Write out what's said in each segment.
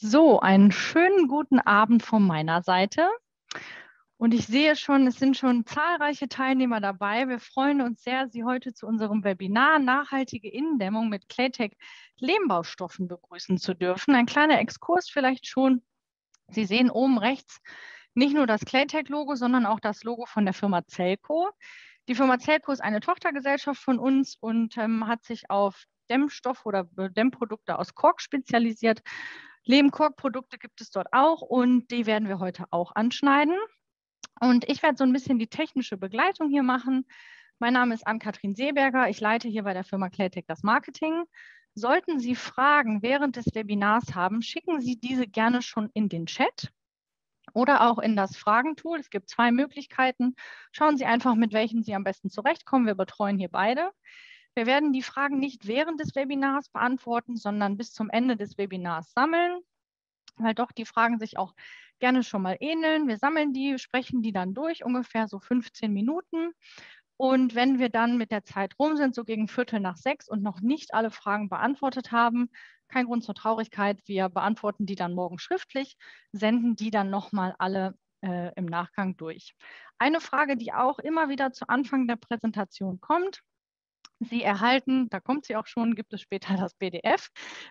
So, einen schönen guten Abend von meiner Seite. Und ich sehe schon, es sind schon zahlreiche Teilnehmer dabei. Wir freuen uns sehr, Sie heute zu unserem Webinar Nachhaltige Innendämmung mit Claytech Lehmbaustoffen begrüßen zu dürfen. Ein kleiner Exkurs vielleicht schon. Sie sehen oben rechts nicht nur das Claytech-Logo, sondern auch das Logo von der Firma Celco. Die Firma Celco ist eine Tochtergesellschaft von uns und ähm, hat sich auf Dämmstoff oder Dämmprodukte aus Kork spezialisiert. Lehmkorkprodukte gibt es dort auch und die werden wir heute auch anschneiden. Und ich werde so ein bisschen die technische Begleitung hier machen. Mein Name ist Ann-Kathrin Seeberger. Ich leite hier bei der Firma Claytech das Marketing. Sollten Sie Fragen während des Webinars haben, schicken Sie diese gerne schon in den Chat oder auch in das Fragentool. Es gibt zwei Möglichkeiten. Schauen Sie einfach, mit welchen Sie am besten zurechtkommen. Wir betreuen hier beide. Wir werden die Fragen nicht während des Webinars beantworten, sondern bis zum Ende des Webinars sammeln, weil doch die Fragen sich auch gerne schon mal ähneln. Wir sammeln die, sprechen die dann durch, ungefähr so 15 Minuten. Und wenn wir dann mit der Zeit rum sind, so gegen Viertel nach sechs und noch nicht alle Fragen beantwortet haben, kein Grund zur Traurigkeit, wir beantworten die dann morgen schriftlich, senden die dann nochmal alle äh, im Nachgang durch. Eine Frage, die auch immer wieder zu Anfang der Präsentation kommt, Sie erhalten, da kommt sie auch schon, gibt es später das PDF.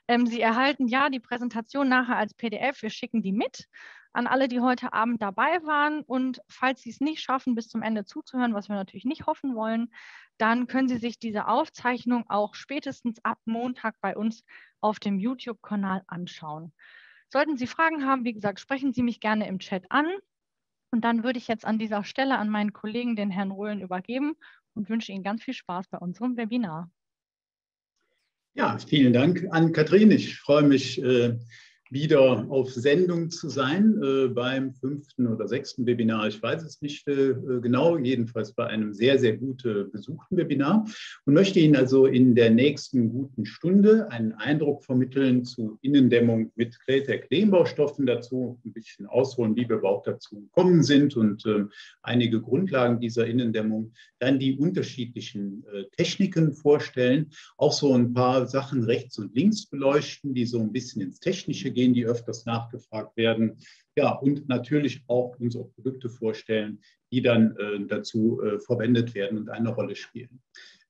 Ähm, Sie erhalten ja die Präsentation nachher als PDF. Wir schicken die mit an alle, die heute Abend dabei waren. Und falls Sie es nicht schaffen, bis zum Ende zuzuhören, was wir natürlich nicht hoffen wollen, dann können Sie sich diese Aufzeichnung auch spätestens ab Montag bei uns auf dem YouTube-Kanal anschauen. Sollten Sie Fragen haben, wie gesagt, sprechen Sie mich gerne im Chat an. Und dann würde ich jetzt an dieser Stelle an meinen Kollegen, den Herrn Röhlen, übergeben und wünsche Ihnen ganz viel Spaß bei unserem Webinar. Ja, vielen Dank an Kathrin. Ich freue mich, äh, wieder auf Sendung zu sein äh, beim fünften oder sechsten Webinar. Ich weiß es nicht äh, genau, jedenfalls bei einem sehr, sehr gut äh, besuchten Webinar und möchte Ihnen also in der nächsten guten Stunde einen Eindruck vermitteln zu Innendämmung mit Claytech Lehmbaustoffen dazu, ein bisschen ausholen, wie wir überhaupt dazu gekommen sind und äh, einige Grundlagen dieser Innendämmung, dann die unterschiedlichen äh, Techniken vorstellen, auch so ein paar Sachen rechts und links beleuchten, die so ein bisschen ins Technische gehen, die öfters nachgefragt werden. Ja, und natürlich auch unsere Produkte vorstellen, die dann äh, dazu äh, verwendet werden und eine Rolle spielen.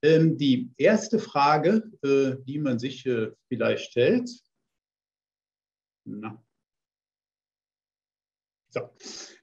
Ähm, die erste Frage, äh, die man sich äh, vielleicht stellt, na, so.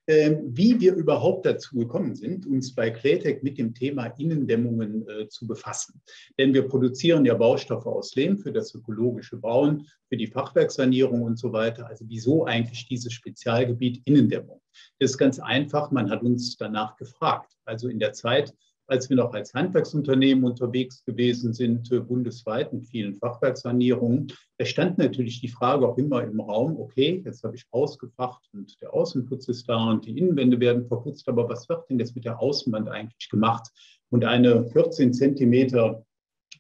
Ähm, wie wir überhaupt dazu gekommen sind, uns bei Claytech mit dem Thema Innendämmungen äh, zu befassen. Denn wir produzieren ja Baustoffe aus Lehm für das ökologische Bauen, für die Fachwerksanierung und so weiter. Also wieso eigentlich dieses Spezialgebiet Innendämmung? Das ist ganz einfach, man hat uns danach gefragt. Also in der Zeit, als wir noch als Handwerksunternehmen unterwegs gewesen sind, äh, bundesweit mit vielen Fachwerksanierungen, da stand natürlich die Frage auch immer im Raum, okay, jetzt habe ich ausgebracht und der Außenputz ist da und die Innenwände werden verputzt, aber was wird denn jetzt mit der Außenwand eigentlich gemacht? Und eine 14 Zentimeter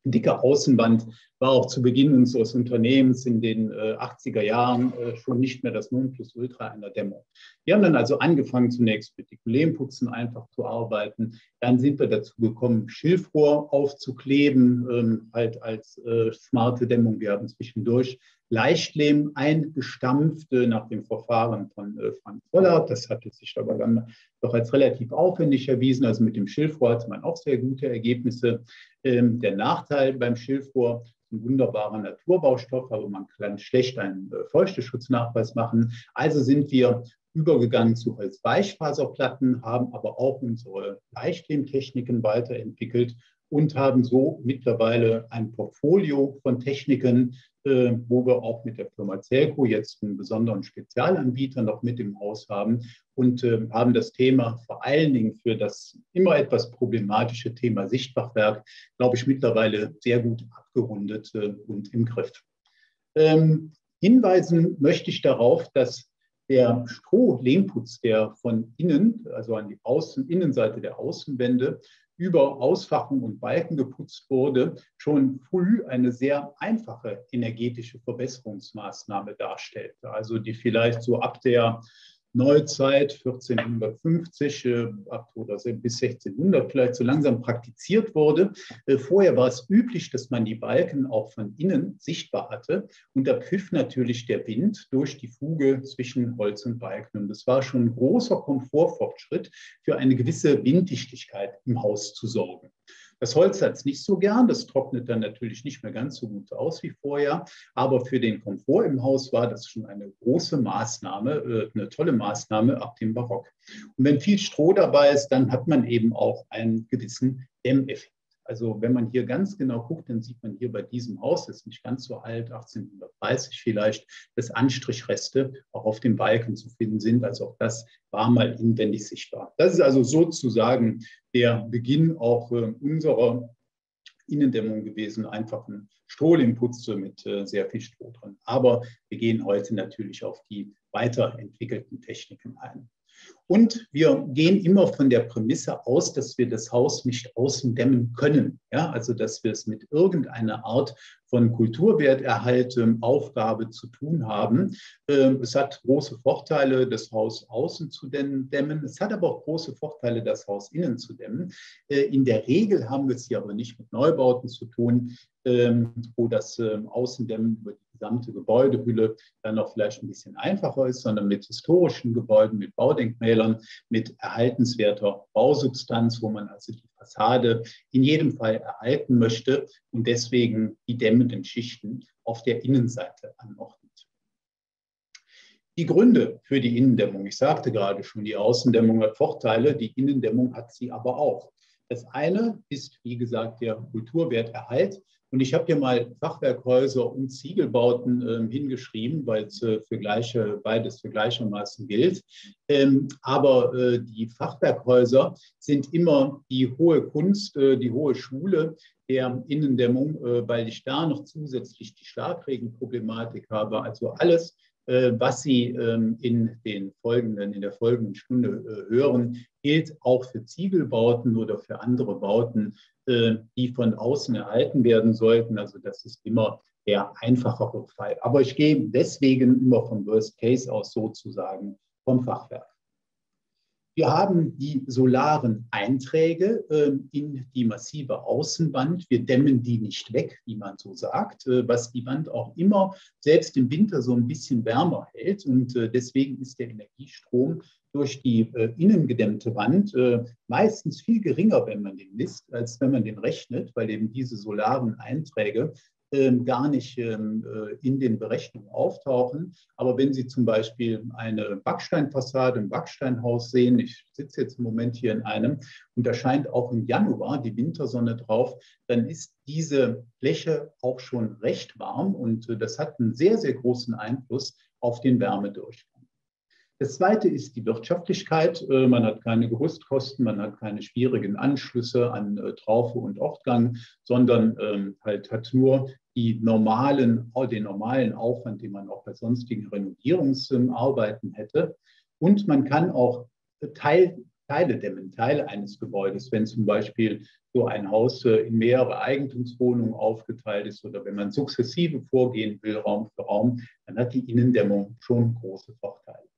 dicke Außenwand war auch zu Beginn unseres Unternehmens in den äh, 80er Jahren äh, schon nicht mehr das Nonplusultra einer Dämmung. Wir haben dann also angefangen, zunächst mit Lehmputzen einfach zu arbeiten. Dann sind wir dazu gekommen, Schilfrohr aufzukleben, ähm, halt als äh, smarte Dämmung. Wir haben zwischendurch Leichtlehm eingestampft äh, nach dem Verfahren von äh, Frank Vollert. Das hatte sich aber dann doch als relativ aufwendig erwiesen. Also mit dem Schilfrohr hatte man auch sehr gute Ergebnisse. Ähm, der Nachteil beim Schilfrohr ein wunderbarer Naturbaustoff, aber man kann schlecht einen äh, Feuchteschutznachweis machen. Also sind wir übergegangen zu Holzweichfaserplatten, haben aber auch unsere Leichtlehmtechniken weiterentwickelt und haben so mittlerweile ein Portfolio von Techniken, äh, wo wir auch mit der Firma Celco jetzt einen besonderen Spezialanbieter noch mit im Haus haben und äh, haben das Thema vor allen Dingen für das immer etwas problematische Thema Sichtfachwerk, glaube ich, mittlerweile sehr gut abgerundet äh, und im Griff. Ähm, hinweisen möchte ich darauf, dass der Stroh-Lehmputz, der von innen, also an die Außen, Innenseite der Außenwände, über Ausfachung und Balken geputzt wurde, schon früh eine sehr einfache energetische Verbesserungsmaßnahme darstellte. Also die vielleicht so ab der Neuzeit 1450 äh, ab oder bis 1600 vielleicht so langsam praktiziert wurde. Äh, vorher war es üblich, dass man die Balken auch von innen sichtbar hatte und da pfiff natürlich der Wind durch die Fuge zwischen Holz und Balken. Und das war schon ein großer Komfortfortschritt für eine gewisse Winddichtigkeit im Haus zu sorgen. Das Holz hat es nicht so gern, das trocknet dann natürlich nicht mehr ganz so gut aus wie vorher, aber für den Komfort im Haus war das schon eine große Maßnahme, äh, eine tolle Maßnahme ab dem Barock. Und wenn viel Stroh dabei ist, dann hat man eben auch einen gewissen Dämmeffekt. Also wenn man hier ganz genau guckt, dann sieht man hier bei diesem Haus, das ist nicht ganz so alt, 1830 vielleicht, dass Anstrichreste auch auf dem Balken zu finden sind. Also auch das war mal inwendig sichtbar. Das ist also sozusagen der Beginn auch äh, unserer Innendämmung gewesen, einfach ein Strohlimputze mit äh, sehr viel Stroh drin. Aber wir gehen heute natürlich auf die weiterentwickelten Techniken ein. Und wir gehen immer von der Prämisse aus, dass wir das Haus nicht außen dämmen können. Ja, also dass wir es mit irgendeiner Art von Kulturwerterhalt, ähm, Aufgabe zu tun haben. Ähm, es hat große Vorteile, das Haus außen zu dämmen. Es hat aber auch große Vorteile, das Haus innen zu dämmen. Äh, in der Regel haben wir es hier aber nicht mit Neubauten zu tun, ähm, wo das Außendämmen über die gesamte Gebäudehülle dann noch vielleicht ein bisschen einfacher ist, sondern mit historischen Gebäuden, mit Baudenkmälern, mit erhaltenswerter Bausubstanz, wo man also die Fassade in jedem Fall erhalten möchte und deswegen die dämmenden Schichten auf der Innenseite anordnet. Die Gründe für die Innendämmung, ich sagte gerade schon, die Außendämmung hat Vorteile, die Innendämmung hat sie aber auch. Das eine ist, wie gesagt, der Kulturwerterhalt. Und ich habe hier mal Fachwerkhäuser und Ziegelbauten äh, hingeschrieben, weil es äh, für gleiche, beides für gleichermaßen gilt. Ähm, aber äh, die Fachwerkhäuser sind immer die hohe Kunst, äh, die hohe Schule der Innendämmung, äh, weil ich da noch zusätzlich die Schlagregenproblematik habe. Also alles, was Sie ähm, in, den folgenden, in der folgenden Stunde äh, hören, gilt auch für Ziegelbauten oder für andere Bauten, äh, die von außen erhalten werden sollten. Also das ist immer der einfachere Fall. Aber ich gehe deswegen immer vom Worst Case aus sozusagen vom Fachwerk. Wir haben die solaren Einträge äh, in die massive Außenwand. Wir dämmen die nicht weg, wie man so sagt, äh, was die Wand auch immer selbst im Winter so ein bisschen wärmer hält. Und äh, deswegen ist der Energiestrom durch die äh, innengedämmte Wand äh, meistens viel geringer, wenn man den misst, als wenn man den rechnet, weil eben diese solaren Einträge gar nicht ähm, äh, in den Berechnungen auftauchen. Aber wenn Sie zum Beispiel eine Backsteinfassade, ein Backsteinhaus sehen, ich sitze jetzt im Moment hier in einem und da scheint auch im Januar die Wintersonne drauf, dann ist diese Fläche auch schon recht warm und äh, das hat einen sehr, sehr großen Einfluss auf den Wärmedurchgang. Das zweite ist die Wirtschaftlichkeit. Äh, man hat keine Gerüstkosten, man hat keine schwierigen Anschlüsse an Traufe und Ortgang, sondern ähm, halt hat nur die normalen, den normalen Aufwand, den man auch bei sonstigen Renovierungsarbeiten hätte. Und man kann auch Teil, Teile dämmen, Teile eines Gebäudes, wenn zum Beispiel so ein Haus äh, in mehrere Eigentumswohnungen aufgeteilt ist oder wenn man sukzessive vorgehen will, Raum für Raum, dann hat die Innendämmung schon große Vorteile.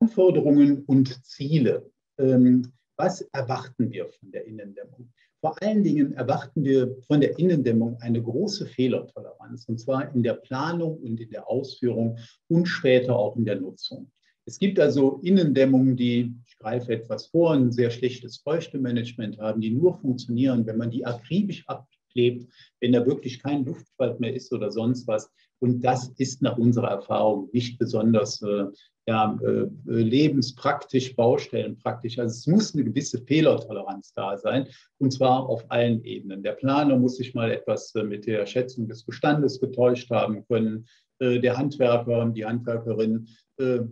Anforderungen und Ziele. Ähm, was erwarten wir von der Innendämmung? Vor allen Dingen erwarten wir von der Innendämmung eine große Fehlertoleranz, und zwar in der Planung und in der Ausführung und später auch in der Nutzung. Es gibt also Innendämmungen, die, ich greife etwas vor, ein sehr schlechtes Feuchtemanagement haben, die nur funktionieren, wenn man die akribisch abklebt, wenn da wirklich kein Luftspalt mehr ist oder sonst was. Und das ist nach unserer Erfahrung nicht besonders äh, ja, äh, lebenspraktisch, baustellenpraktisch. Also es muss eine gewisse Fehlertoleranz da sein und zwar auf allen Ebenen. Der Planer muss sich mal etwas äh, mit der Schätzung des Bestandes getäuscht haben können. Äh, der Handwerker, die Handwerkerin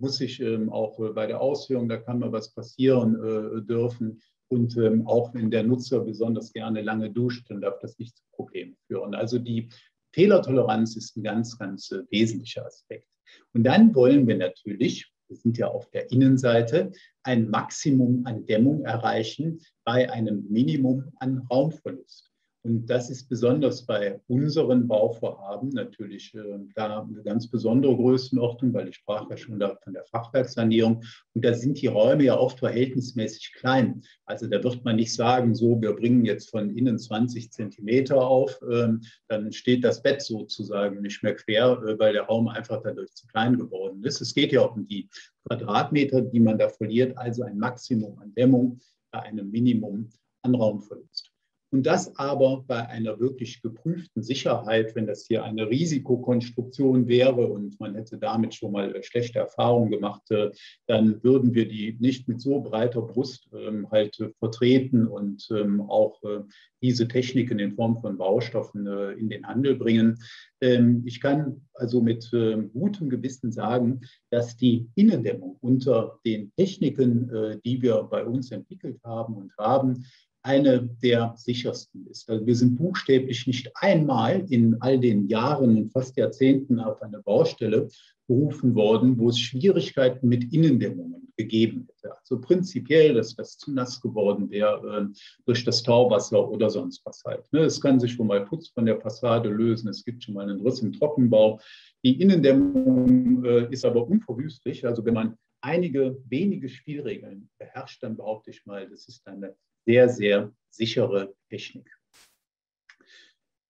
muss sich ähm, auch bei der Ausführung, da kann mal was passieren dürfen. Und ähm, auch wenn der Nutzer besonders gerne lange duscht, dann darf das nicht zu Problemen führen. Also die Fehlertoleranz ist ein ganz, ganz wesentlicher Aspekt. Und dann wollen wir natürlich, wir sind ja auf der Innenseite, ein Maximum an Dämmung erreichen bei einem Minimum an Raumverlust. Und das ist besonders bei unseren Bauvorhaben natürlich äh, da eine ganz besondere Größenordnung, weil ich sprach ja schon da von der Fachwerksanierung. Und da sind die Räume ja oft verhältnismäßig klein. Also da wird man nicht sagen, so, wir bringen jetzt von innen 20 Zentimeter auf, ähm, dann steht das Bett sozusagen nicht mehr quer, äh, weil der Raum einfach dadurch zu klein geworden ist. Es geht ja auch um die Quadratmeter, die man da verliert, also ein Maximum an Dämmung bei einem Minimum an Raumverlust. Und das aber bei einer wirklich geprüften Sicherheit, wenn das hier eine Risikokonstruktion wäre und man hätte damit schon mal äh, schlechte Erfahrungen gemacht, äh, dann würden wir die nicht mit so breiter Brust ähm, halt äh, vertreten und ähm, auch diese Techniken in Form von Baustoffen in den Handel bringen. Ähm, ich kann also mit gutem Gewissen sagen, dass die Innendämmung unter den Techniken, die wir bei uns entwickelt haben und haben, eine der sichersten ist. Also wir sind buchstäblich nicht einmal in all den Jahren und fast Jahrzehnten auf eine Baustelle berufen worden, wo es Schwierigkeiten mit Innendämmungen gegeben hätte. Also prinzipiell, dass das zu nass geworden wäre durch das Tauwasser oder sonst was halt. Ne? Es kann sich schon mal Putz von der Fassade lösen, es gibt schon mal einen Riss im Trockenbau. Die Innendämmung äh, ist aber unverwüstlich. Also wenn man einige wenige Spielregeln beherrscht, dann behaupte ich mal, das ist eine sehr, sehr sichere Technik.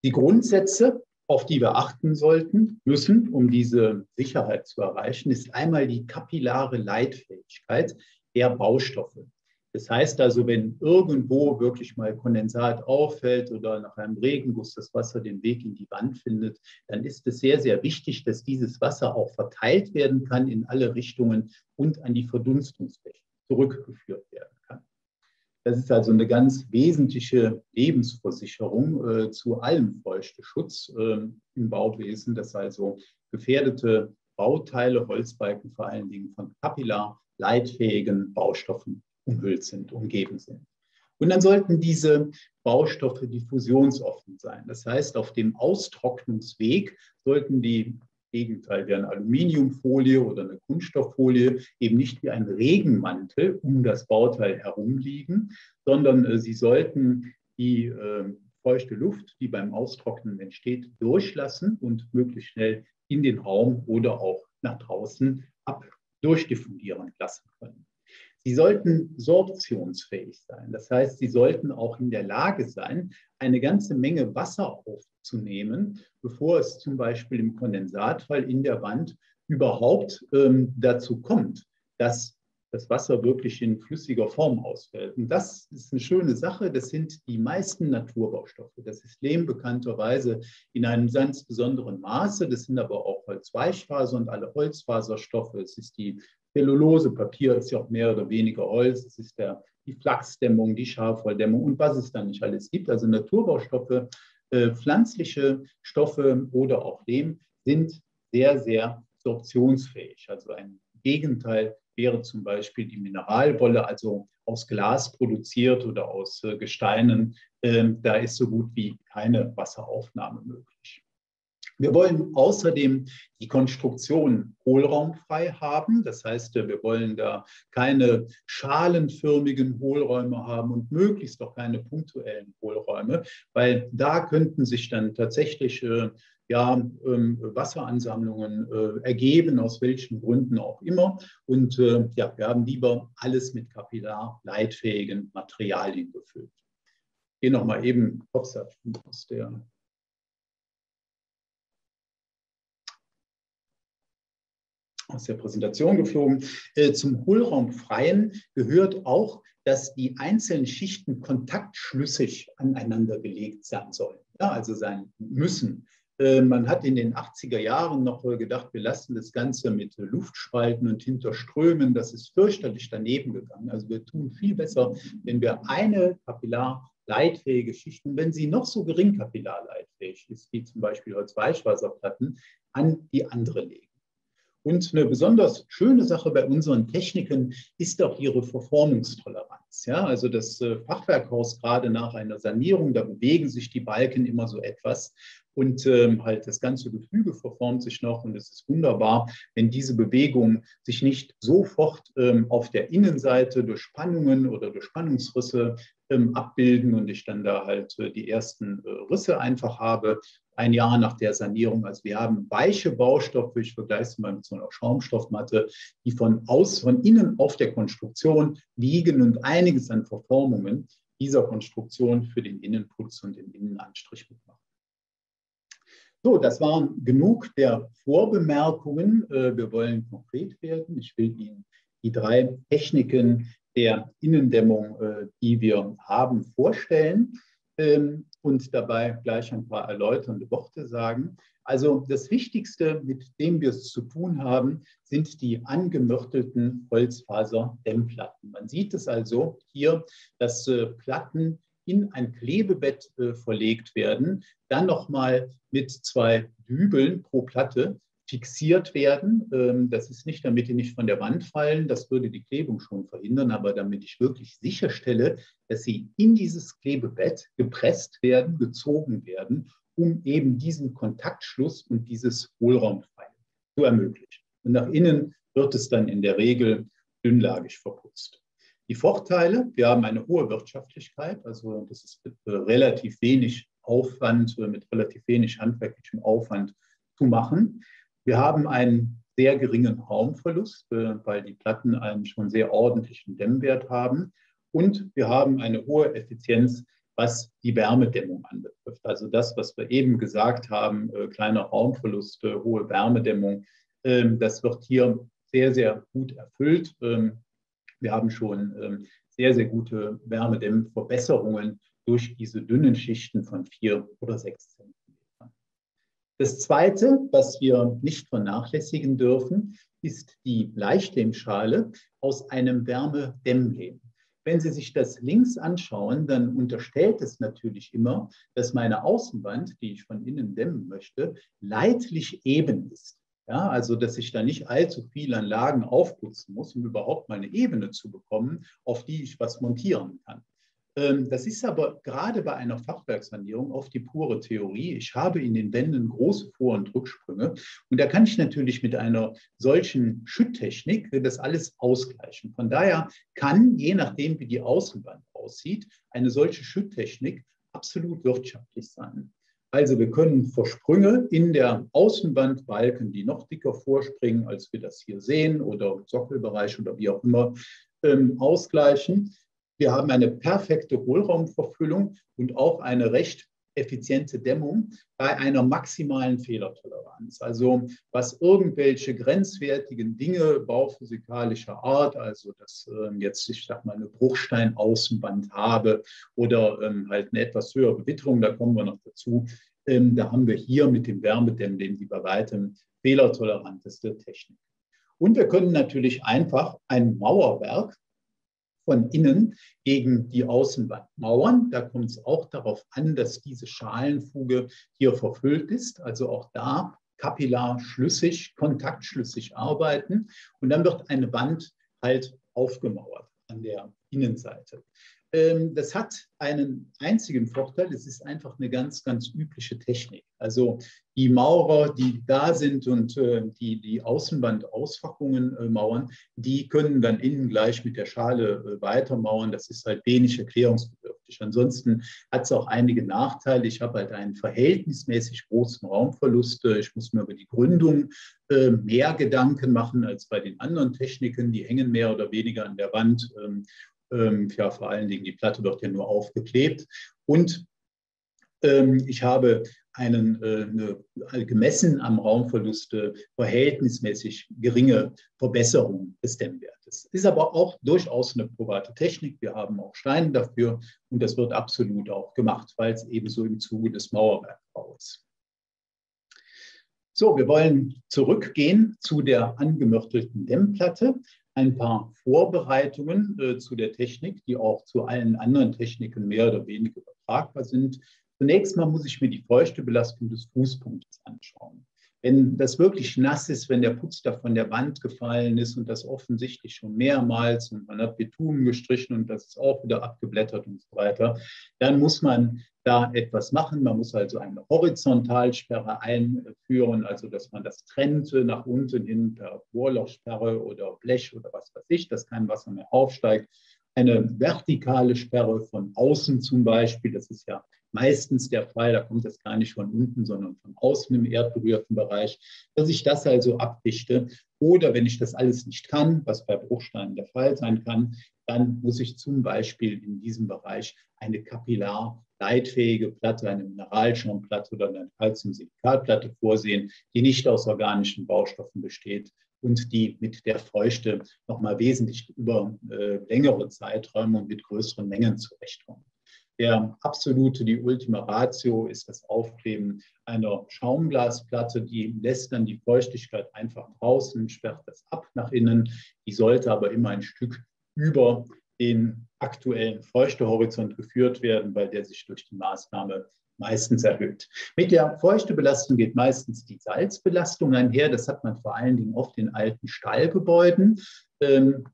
Die Grundsätze, auf die wir achten sollten, müssen, um diese Sicherheit zu erreichen, ist einmal die kapillare Leitfähigkeit der Baustoffe. Das heißt also, wenn irgendwo wirklich mal Kondensat auffällt oder nach einem Regenguss das Wasser den Weg in die Wand findet, dann ist es sehr, sehr wichtig, dass dieses Wasser auch verteilt werden kann in alle Richtungen und an die Verdunstungsfläche zurückgeführt werden kann. Das ist also eine ganz wesentliche Lebensversicherung äh, zu allem Feuchteschutz äh, im Bauwesen, dass also gefährdete Bauteile, Holzbalken vor allen Dingen von kapillar leitfähigen Baustoffen umhüllt sind, umgeben sind. Und dann sollten diese Baustoffe diffusionsoffen sein. Das heißt, auf dem Austrocknungsweg sollten die Gegenteil wäre eine Aluminiumfolie oder eine Kunststofffolie eben nicht wie ein Regenmantel um das Bauteil herumliegen, sondern äh, sie sollten die äh, feuchte Luft, die beim Austrocknen entsteht, durchlassen und möglichst schnell in den Raum oder auch nach draußen ab durchdiffundieren lassen können. Sie sollten sorptionsfähig sein. Das heißt, sie sollten auch in der Lage sein, eine ganze Menge Wasser aufzunehmen, bevor es zum Beispiel im Kondensatfall in der Wand überhaupt ähm, dazu kommt, dass das Wasser wirklich in flüssiger Form ausfällt. Und das ist eine schöne Sache. Das sind die meisten Naturbaustoffe. Das ist Lehm bekannterweise in einem ganz besonderen Maße. Das sind aber auch Holzweichfaser und alle Holzfaserstoffe. Es ist die Zellulose, Papier ist ja auch mehr oder weniger Holz. Es ist der, die Flachsdämmung, die Schafwolldämmung und was es da nicht alles gibt. Also Naturbaustoffe, äh, pflanzliche Stoffe oder auch Lehm sind sehr, sehr sorptionsfähig. Also ein Gegenteil wäre zum Beispiel die Mineralwolle, also aus Glas produziert oder aus äh, Gesteinen. Ähm, da ist so gut wie keine Wasseraufnahme möglich. Wir wollen außerdem die Konstruktion hohlraumfrei haben. Das heißt, wir wollen da keine schalenförmigen Hohlräume haben und möglichst auch keine punktuellen Hohlräume, weil da könnten sich dann tatsächlich äh, ja, ähm, Wasseransammlungen äh, ergeben, aus welchen Gründen auch immer. Und äh, ja, wir haben lieber alles mit kapillarleitfähigen Materialien gefüllt. Ich gehe nochmal eben Kopfsatz aus der aus der Präsentation geflogen. Äh, zum Hohlraumfreien gehört auch, dass die einzelnen Schichten kontaktschlüssig aneinander gelegt sein sollen, ja, also sein müssen. Äh, man hat in den 80er Jahren noch gedacht, wir lassen das Ganze mit Luftspalten und Hinterströmen. Das ist fürchterlich daneben gegangen. Also wir tun viel besser, wenn wir eine kapillarleitfähige Schicht, und wenn sie noch so gering kapillarleitfähig ist, wie zum Beispiel Holzweichwasserplatten, an die andere legen. Und eine besonders schöne Sache bei unseren Techniken ist auch ihre Verformungstoleranz. Ja, also das äh, Fachwerkhaus gerade nach einer Sanierung, da bewegen sich die Balken immer so etwas. und ähm, halt das ganze Gefüge verformt sich noch und es ist wunderbar, wenn diese Bewegungen sich nicht sofort ähm, auf der Innenseite durch Spannungen oder durch Spannungsrisse ähm, abbilden und ich dann da halt äh, die ersten äh, Risse einfach habe, ein Jahr nach der Sanierung. Also wir haben weiche Baustoffe, ich vergleiche es mal mit so einer Schaumstoffmatte, die von, aus, von innen auf der Konstruktion liegen und einiges an Verformungen dieser Konstruktion für den Innenputz und den Innenanstrich mitmachen. So, das waren genug der Vorbemerkungen. Äh, wir wollen konkret werden. Ich will Ihnen die drei Techniken der Innendämmung, äh, die wir haben, vorstellen ähm, und dabei gleich ein paar erläuternde Worte sagen. Also das Wichtigste, mit dem wir es zu tun haben, sind die angemörtelten Holzfaserdämmplatten. Man sieht es also hier, dass äh, Platten in ein Klebebett äh, verlegt werden, dann nochmal mit zwei Dübeln pro Platte fixiert werden. Ähm, das ist nicht, damit die nicht von der Wand fallen, das würde die Klebung schon verhindern, aber damit ich wirklich sicherstelle, dass sie in dieses Klebebett gepresst werden, gezogen werden, um eben diesen Kontaktschluss und dieses Hohlraumfeil zu ermöglichen. Und nach innen wird es dann in der Regel dünnlagig verputzt. Die Vorteile, wir haben eine hohe Wirtschaftlichkeit, also das ist mit relativ wenig Aufwand, mit relativ wenig handwerklichem Aufwand zu machen. Wir haben einen sehr geringen Raumverlust, äh, weil die Platten einen schon sehr ordentlichen Dämmwert haben. Und wir haben eine hohe Effizienz, was die Wärmedämmung anbetrifft. Also das, was wir eben gesagt haben, äh, kleiner Raumverlust, hohe Wärmedämmung, ähm, das wird hier sehr, sehr gut erfüllt. Ähm, wir haben schon ähm, sehr, sehr gute Wärmedämmverbesserungen durch diese dünnen Schichten von vier oder sechs Zentimetern. Das Zweite, was wir nicht vernachlässigen dürfen, ist die Bleichlehm-Schale aus einem Wärmedämmlehm. Wenn Sie sich das links anschauen, dann unterstellt es natürlich immer, dass meine Außenwand, die ich von innen dämmen möchte, leidlich eben ist. Ja, also, dass ich da nicht allzu viel an Lagen aufputzen muss, um überhaupt mal eine Ebene zu bekommen, auf die ich was montieren kann. Ähm, das ist aber gerade bei einer Fachwerksanierung oft die pure Theorie. Ich habe in den Wänden große Vor- und Rücksprünge und da kann ich natürlich mit einer solchen Schütttechnik das alles ausgleichen. Von daher kann, je nachdem wie die Außenwand aussieht, eine solche Schütttechnik absolut wirtschaftlich sein. Also wir können Versprünge in der Außenwandbalken, die noch dicker vorspringen, als wir das hier sehen, oder Sockelbereich oder wie auch immer, ähm, ausgleichen. Wir haben eine perfekte Hohlraumverfüllung und auch eine recht effiziente Dämmung bei einer maximalen Fehlertoleranz. Also was irgendwelche grenzwertigen Dinge bauphysikalischer Art, also dass ähm, jetzt, ich sag mal, eine Bruchsteinaußenwand habe oder ähm, halt eine etwas höhere Bewitterung, da kommen wir noch dazu. Ähm, da haben wir hier mit dem Wärmedämmen die bei weitem fehlertoleranteste Technik. Und wir können natürlich einfach ein Mauerwerk von innen gegen die Außenwand mauern. Da kommt es auch darauf an, dass diese Schalenfuge hier verfüllt ist. Also auch da kapillar schlüssig, kontaktschlüssig arbeiten. Und dann wird eine Wand halt aufgemauert an der Innenseite. Ähm, das hat einen einzigen Vorteil, es ist einfach eine ganz, ganz übliche Technik. Also die Maurer, die da sind und äh, die die Außenwandausfachungen äh, mauern, die können dann innen gleich mit der Schale äh, weitermauern. Das ist halt wenig erklärungsbedürftig. Ansonsten hat es auch einige Nachteile. Ich habe halt einen verhältnismäßig großen Raumverlust. Ich muss mir über die Gründung mehr Gedanken machen als bei den anderen Techniken. Die hängen mehr oder weniger an der Wand. Ähm, ja, vor allen Dingen die Platte wird ja nur aufgeklebt. Und ähm, ich habe einen, äh, gemessen am Raumverlust äh, verhältnismäßig geringe Verbesserung des Dämmwertes. Ist aber auch durchaus eine private Technik. Wir haben auch Steine dafür und das wird absolut auch gemacht, weil es ebenso im Zuge des Mauerwerkbaus. So, wir wollen zurückgehen zu der angemörtelten Dämmplatte ein paar Vorbereitungen äh, zu der Technik, die auch zu allen anderen Techniken mehr oder weniger übertragbar sind. Zunächst mal muss ich mir die feuchte Belastung des Fußpunktes anschauen. Wenn das wirklich nass ist, wenn der Putz da von der Wand gefallen ist und das offensichtlich schon mehrmals und man hat Bitumen gestrichen und das ist auch wieder abgeblättert und so weiter, dann muss man da etwas machen. Man muss also eine Horizontalsperre einführen, also dass man das trennt nach unten hin per Bohrlochsperre oder Blech oder was weiß ich, dass kein Wasser mehr aufsteigt. Eine vertikale Sperre von außen zum Beispiel, das ist ja meistens der Fall, da kommt es gar nicht von unten, sondern von außen im erdberührten Bereich, dass ich das also abdichte. Oder wenn ich das alles nicht kann, was bei Bruchsteinen der Fall sein kann, dann muss ich zum Beispiel in diesem Bereich eine kapillarleitfähige Platte, eine Mineralschaumplatte oder eine Calciumsilikatplatte vorsehen, die nicht aus organischen Baustoffen besteht und die mit der Feuchte nochmal wesentlich über äh, längere Zeiträume und mit größeren Mengen zurechtkommt. Der absolute, die Ultima Ratio ist das Aufkleben einer Schaumglasplatte, die lässt dann die Feuchtigkeit einfach draußen, sperrt das ab nach innen. Die sollte aber immer ein Stück über den aktuellen Feuchtehorizont geführt werden, weil der sich durch die Maßnahme meistens erhöht. Mit der Feuchtebelastung geht meistens die Salzbelastung einher. Das hat man vor allen Dingen oft in alten Stallgebäuden. Ähm,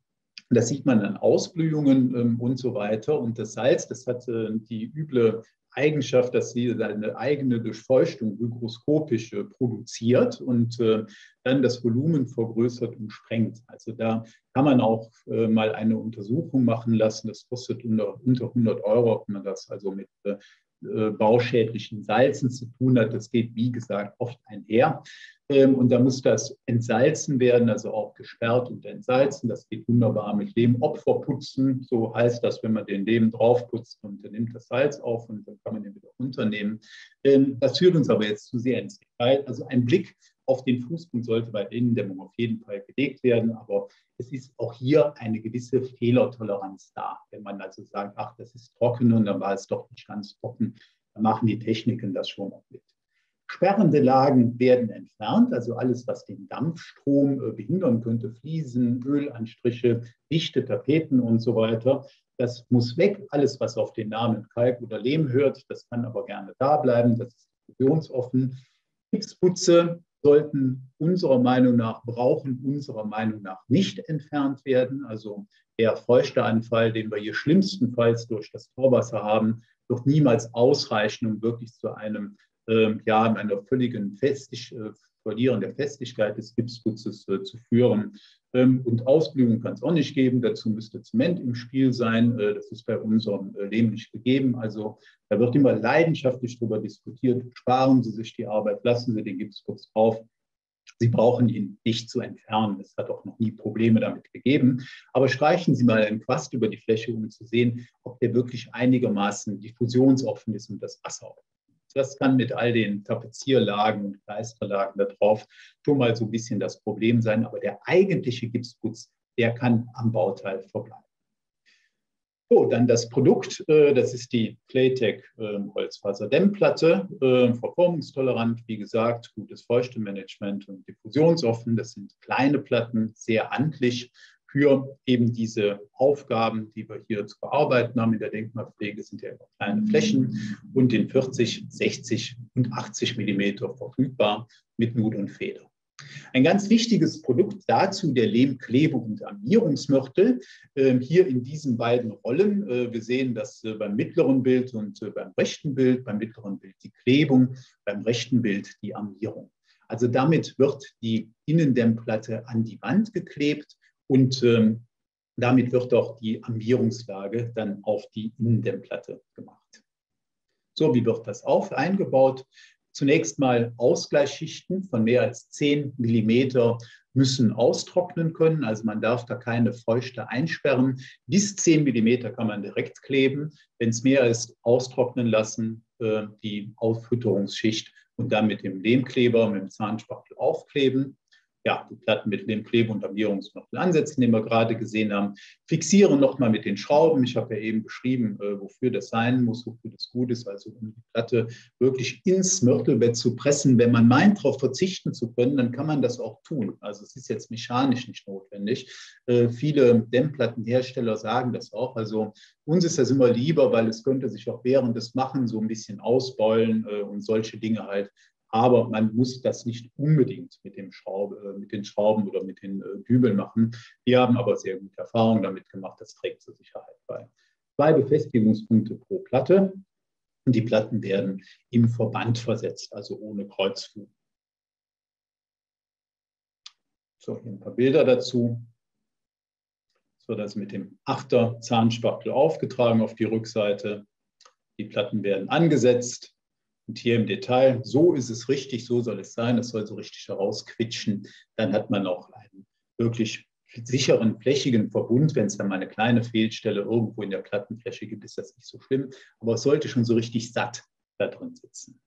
das sieht man an Ausblühungen ähm, und so weiter. Und das Salz, das hat äh, die üble Eigenschaft, dass sie seine eigene Durchfeuchtung hygroskopisch äh, produziert und äh, dann das Volumen vergrößert und sprengt. Also da kann man auch äh, mal eine Untersuchung machen lassen. Das kostet unter, unter 100 Euro, ob man das also mit äh, äh, bauschädlichen Salzen zu tun hat. Das geht, wie gesagt, oft einher. Ähm, und da muss das entsalzen werden, also auch gesperrt und entsalzen. Das geht wunderbar mit Lehmopferputzen. So heißt das, wenn man den Lehm draufputzt und dann nimmt das Salz auf und dann kann man den wieder runternehmen. Ähm, das führt uns aber jetzt zu sehr ins Detail. Also ein Blick auf den Fußpunkt sollte bei Innendämmung auf jeden Fall gelegt werden. Aber es ist auch hier eine gewisse Fehlertoleranz da. Wenn man also sagt, ach, das ist trocken und dann war es doch nicht ganz trocken, dann machen die Techniken das schon auch mit. Sperrende Lagen werden entfernt, also alles, was den Dampfstrom äh, behindern könnte, Fliesen, Ölanstriche, dichte Tapeten und so weiter. Das muss weg. Alles, was auf den Namen Kalk oder Lehm hört, das kann aber gerne da bleiben. Das ist fusionsoffen. Gipsputze sollten unserer Meinung nach, brauchen unserer Meinung nach nicht entfernt werden. Also der Feuchteanfall, den wir hier schlimmstenfalls durch das Torwasser haben, wird niemals ausreichen, um wirklich zu einem äh, ja, einer völligen Festig, äh, Verlieren der Festigkeit des Gipsputzes äh, zu führen. Ähm, und Ausblühung kann es auch nicht geben. Dazu müsste Zement im Spiel sein. Äh, das ist bei unserem äh, Lehm nicht gegeben. Also da wird immer leidenschaftlich darüber diskutiert. Sparen Sie sich die Arbeit, lassen Sie den Gipsputz drauf. Sie brauchen ihn nicht zu entfernen. Es hat auch noch nie Probleme damit gegeben. Aber streichen Sie mal einen Quast über die Fläche, um zu sehen, ob der wirklich einigermaßen diffusionsoffen ist und das Wasser. Das kann mit all den Tapezierlagen und Kleisterlagen da drauf schon mal so ein bisschen das Problem sein. Aber der eigentliche Gipsputz, der kann am Bauteil verbleiben. So, dann das Produkt, äh, das ist die Playtech ähm, Holzfaserdämmplatte, äh, verformungstolerant, wie gesagt, gutes Feuchtemanagement und diffusionsoffen. Das sind kleine Platten, sehr andlich für eben diese Aufgaben, die wir hier zu bearbeiten haben in der Denkmalpflege, sind ja kleine Flächen und in 40, 60 und 80 Millimeter verfügbar mit Nut und Feder. Ein ganz wichtiges Produkt dazu der Lehmklebe- und Armierungsmörtel. Ähm, hier in diesen beiden Rollen. Äh, wir sehen das äh, beim mittleren Bild und äh, beim rechten Bild. Beim mittleren Bild die Klebung, beim rechten Bild die Armierung. Also damit wird die Innendämmplatte an die Wand geklebt und ähm, damit wird auch die Armierungslage dann auf die Innendämmplatte gemacht. So, wie wird das auf eingebaut? Zunächst mal Ausgleichsschichten von mehr als 10 Millimeter müssen austrocknen können. Also man darf da keine Feuchte einsperren. Bis 10 Millimeter kann man direkt kleben. Wenn es mehr ist, austrocknen lassen, äh, die Auffütterungsschicht und dann mit dem Lehmkleber, mit dem Zahnspachtel aufkleben ja, die Platten mit dem Klebe- und Armierungsmittel ansetzen, den wir gerade gesehen haben. Fixieren nochmal mit den Schrauben. Ich habe ja eben beschrieben, äh, wofür das sein muss, wofür das gut ist. Also um die Platte wirklich ins Mörtelbett zu pressen. Wenn man meint, darauf verzichten zu können, dann kann man das auch tun. Also es ist jetzt mechanisch nicht notwendig. Äh, viele Dämmplattenhersteller sagen das auch. Also uns ist das immer lieber, weil es könnte sich auch während des Machen so ein bisschen ausbeulen äh, und solche Dinge halt Aber man muss das nicht unbedingt mit, dem Schraube, äh, mit den Schrauben oder mit den äh, Dübeln machen. Wir haben aber sehr gute Erfahrungen damit gemacht. Das trägt zur Sicherheit bei. Zwei Befestigungspunkte pro Platte. Und die Platten werden im Verband versetzt, also ohne Kreuzfugen. So, hier ein paar Bilder dazu. Es wird also mit dem Achter Zahnspachtel aufgetragen auf die Rückseite. Die Platten werden angesetzt. Und hier im Detail, so ist es richtig, so soll es sein, das soll so richtig herausquitschen. Dann hat man auch einen wirklich sicheren, flächigen Verbund. Wenn es dann mal eine kleine Fehlstelle irgendwo in der Plattenfläche gibt, ist das nicht so schlimm. Aber es sollte schon so richtig satt da drin sitzen.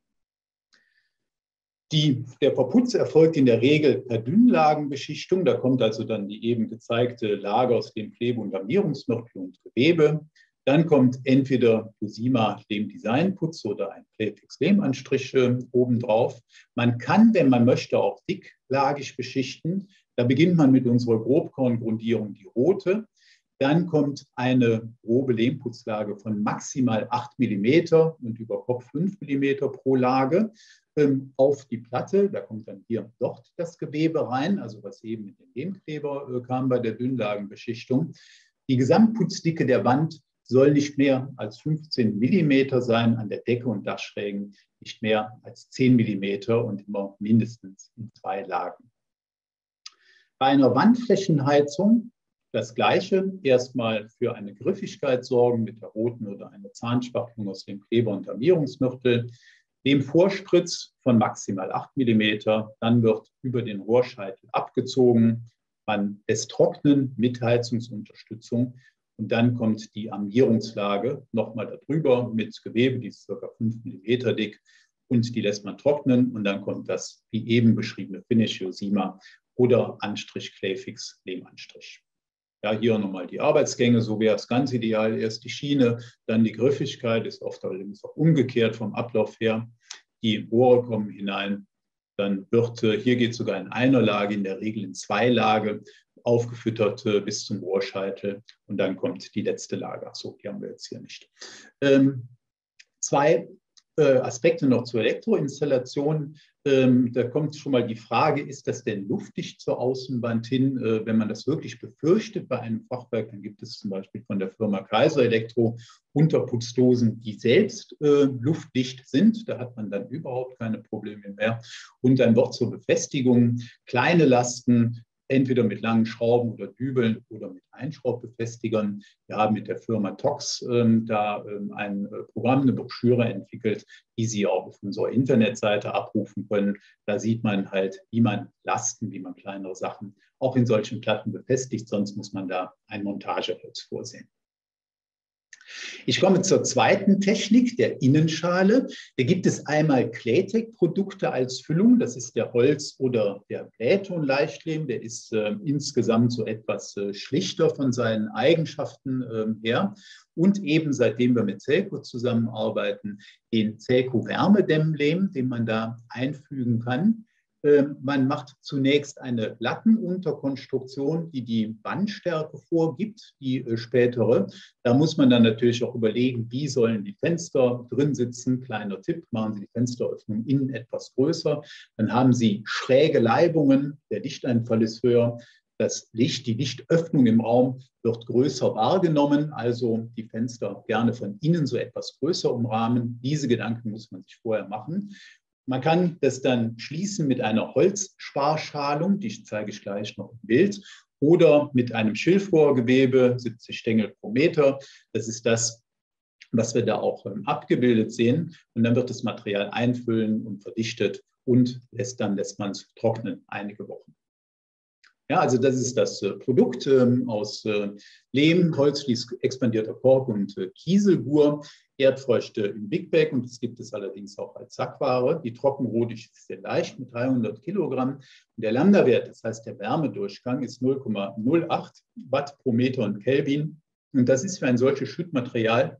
Die, der Verputz erfolgt in der Regel per Dünnlagenbeschichtung. Da kommt also dann die eben gezeigte Lage aus dem Klebe- und Armierungsmörtel und Gewebe. Dann kommt entweder Dosima Lehm-Designputz oder ein Playfix Lehmanstrich obendrauf. Man kann, wenn man möchte, auch dicklagig beschichten. Da beginnt man mit unserer Grobkorngrundierung, die rote. Dann kommt eine grobe Lehmputzlage von maximal 8 mm und über Kopf 5 mm pro Lage ähm, auf die Platte. Da kommt dann hier dort das Gewebe rein, also was eben mit dem Lehmkleber äh, kam bei der Dünnlagenbeschichtung. Die Gesamtputzdicke der Wand soll nicht mehr als 15 mm sein, an der Decke und Dachschrägen nicht mehr als 10 mm und immer mindestens in zwei Lagen. Bei einer Wandflächenheizung das Gleiche, erstmal für eine Griffigkeit sorgen mit der roten oder einer Zahnspachtelung aus dem Kleber- und Armierungsmörtel, dem Vorspritz von maximal 8 mm, dann wird über den Rohrscheitel abgezogen, man lässt trocknen mit Heizungsunterstützung und dann kommt die Armierungslage nochmal darüber mit Gewebe, die ist ca. 5 mm dick und die lässt man trocknen und dann kommt das wie eben beschriebene Finish Yosima oder Anstrich Clayfix Lehmanstrich. Ja, hier nochmal die Arbeitsgänge, so wäre es ganz ideal. Erst die Schiene, dann die Griffigkeit, ist oft allerdings auch umgekehrt vom Ablauf her. Die Rohre kommen hinein, dann wird, hier geht sogar in einer Lage, in der Regel in zwei Lage, aufgefüttert bis zum Rohrscheitel und dann kommt die letzte Lage. Achso, die haben wir jetzt hier nicht. Ähm, zwei äh, Aspekte noch zur Elektroinstallation. Ähm, da kommt schon mal die Frage, ist das denn luftdicht zur Außenwand hin? Äh, wenn man das wirklich befürchtet bei einem Fachwerk, dann gibt es zum Beispiel von der Firma Kaiser Elektro Unterputzdosen, die selbst äh, luftdicht sind. Da hat man dann überhaupt keine Probleme mehr. Und ein Wort zur Befestigung. Kleine Lasten entweder mit langen Schrauben oder Dübeln oder mit Einschraubbefestigern. Wir haben mit der Firma Tox ähm, da ähm, ein äh, Programm, eine Broschüre entwickelt, die Sie auch auf unserer Internetseite abrufen können. Da sieht man halt, wie man Lasten, wie man kleinere Sachen auch in solchen Platten befestigt. Sonst muss man da ein Montageholz vorsehen. Ich komme zur zweiten Technik, der Innenschale. Da gibt es einmal Claytech-Produkte als Füllung. Das ist der Holz- oder der Blähton-Leichtlehm. Der ist äh, insgesamt so etwas äh, schlichter von seinen Eigenschaften äh, her. Und eben seitdem wir mit Celco zusammenarbeiten, den Celco Wärmedämmlehm, den man da einfügen kann. Ähm, man macht zunächst eine Lattenunterkonstruktion, die die Wandstärke vorgibt, die äh, spätere. Da muss man dann natürlich auch überlegen, wie sollen die Fenster drin sitzen. Kleiner Tipp, machen Sie die Fensteröffnung innen etwas größer. Dann haben Sie schräge Leibungen, der Lichteinfall ist höher. Das Licht, die Lichtöffnung im Raum wird größer wahrgenommen, also die Fenster gerne von innen so etwas größer umrahmen. Diese Gedanken muss man sich vorher machen. Man kann das dann schließen mit einer Holzsparschalung, die zeige ich gleich noch im Bild, oder mit einem Schilfrohrgewebe, 70 Stängel pro Meter. Das ist das, was wir da auch ähm, abgebildet sehen. Und dann wird das Material einfüllen und verdichtet und lässt dann lässt man es trocknen einige Wochen. Ja, also das ist das äh, Produkt ähm, aus äh, Lehm, Holzschließ, expandierter Kork und äh, Kieselgur. Erdfröchte im Big Bag und das gibt es allerdings auch als Sackware. Die Trockenrote ist sehr leicht mit 300 Kilogramm. Und der Lambda-Wert, das heißt der Wärmedurchgang, ist 0,08 Watt pro Meter und Kelvin. Und das ist für ein solches Schüttmaterial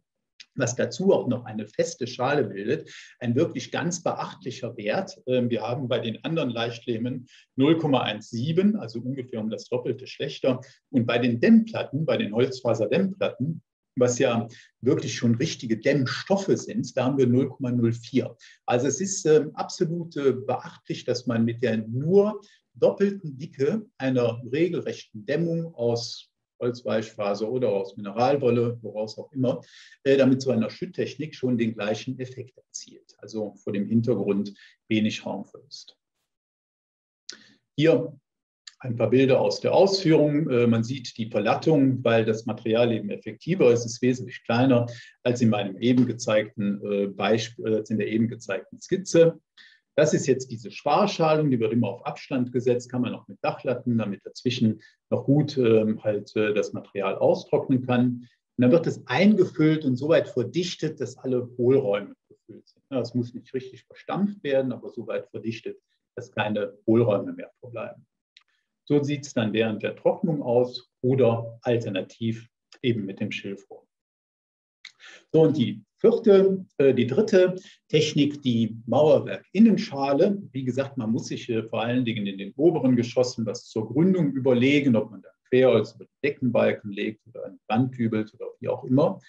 was dazu auch noch eine feste Schale bildet, ein wirklich ganz beachtlicher Wert. Ähm, wir haben bei den anderen Leichtlehmen 0,17, also ungefähr um das Doppelte schlechter. Und bei den Dämmplatten, bei den Holzfaserdämmplatten, was ja wirklich schon richtige Dämmstoffe sind, da haben wir 0,04. Also es ist äh, absolut äh, beachtlich, dass man mit der nur doppelten Dicke einer regelrechten Dämmung aus Holzweichfaser oder aus Mineralwolle, woraus auch immer, äh, damit so einer Schütttechnik schon den gleichen Effekt erzielt. Also vor dem Hintergrund wenig Raumverlust. Hier ein paar Bilder aus der Ausführung. Äh, man sieht die Verlattung, weil das Material eben effektiver ist. Es ist wesentlich kleiner als in meinem eben gezeigten äh, Beispiel, äh, als in der eben gezeigten Skizze. Das ist jetzt diese Sparschalung, die wird immer auf Abstand gesetzt, kann man auch mit Dachlatten, damit dazwischen noch gut ähm, halt das Material austrocknen kann. Und dann wird es eingefüllt und so weit verdichtet, dass alle Hohlräume gefüllt sind. Das muss nicht richtig verstampft werden, aber so weit verdichtet, dass keine Hohlräume mehr verbleiben. So sieht es dann während der Trocknung aus oder alternativ eben mit dem Schilfrohr. So, und die vierte, äh, die dritte Technik, die Mauerwerk-Innenschale. Wie gesagt, man muss sich vor allen Dingen in den oberen Geschossen was zur Gründung überlegen, ob man da Querholz über den Deckenbalken legt oder eine Wand dübelt oder wie auch immer.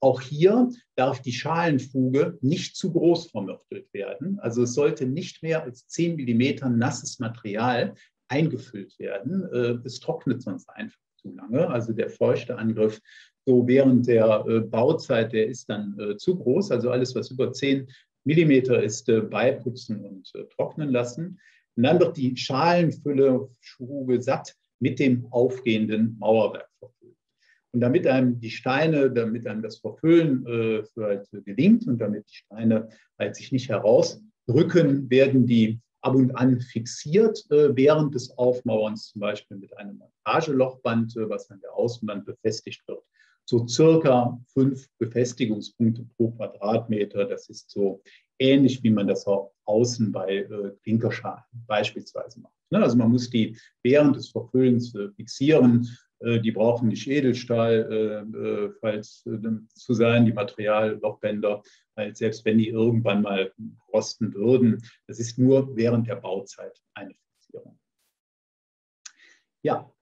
Auch hier darf die Schalenfuge nicht zu groß vermörtelt werden. Also es sollte nicht mehr als 10 mm nasses Material eingefüllt werden. Äh, es trocknet sonst einfach zu lange. Also der feuchte Angriff so während der äh, Bauzeit, der ist dann äh, zu groß. Also alles, was über 10 Millimeter ist, beiputzen und trocknen lassen. Und dann wird die Schalenfülle Schuhe satt mit dem aufgehenden Mauerwerk verfüllt. Und damit einem die Steine, damit einem das Verfüllen äh, halt gelingt und damit die Steine halt sich nicht herausdrücken, werden die ab und an fixiert äh, während des Aufmauerns, zum Beispiel mit einem Montagelochband, äh, was an der Außenwand befestigt wird. So circa fünf Befestigungspunkte pro Quadratmeter. Das ist so ähnlich, wie man das auch außen bei äh, Klinkerschalen beispielsweise macht. Ne? Also man muss die während des Verfüllens äh, fixieren. Äh, die brauchen nicht Edelstahl äh, äh, falls, zu sein, die Materiallochbänder weil selbst wenn die irgendwann mal rosten würden, das ist nur während der Bauzeit eine Fixierung. Ja,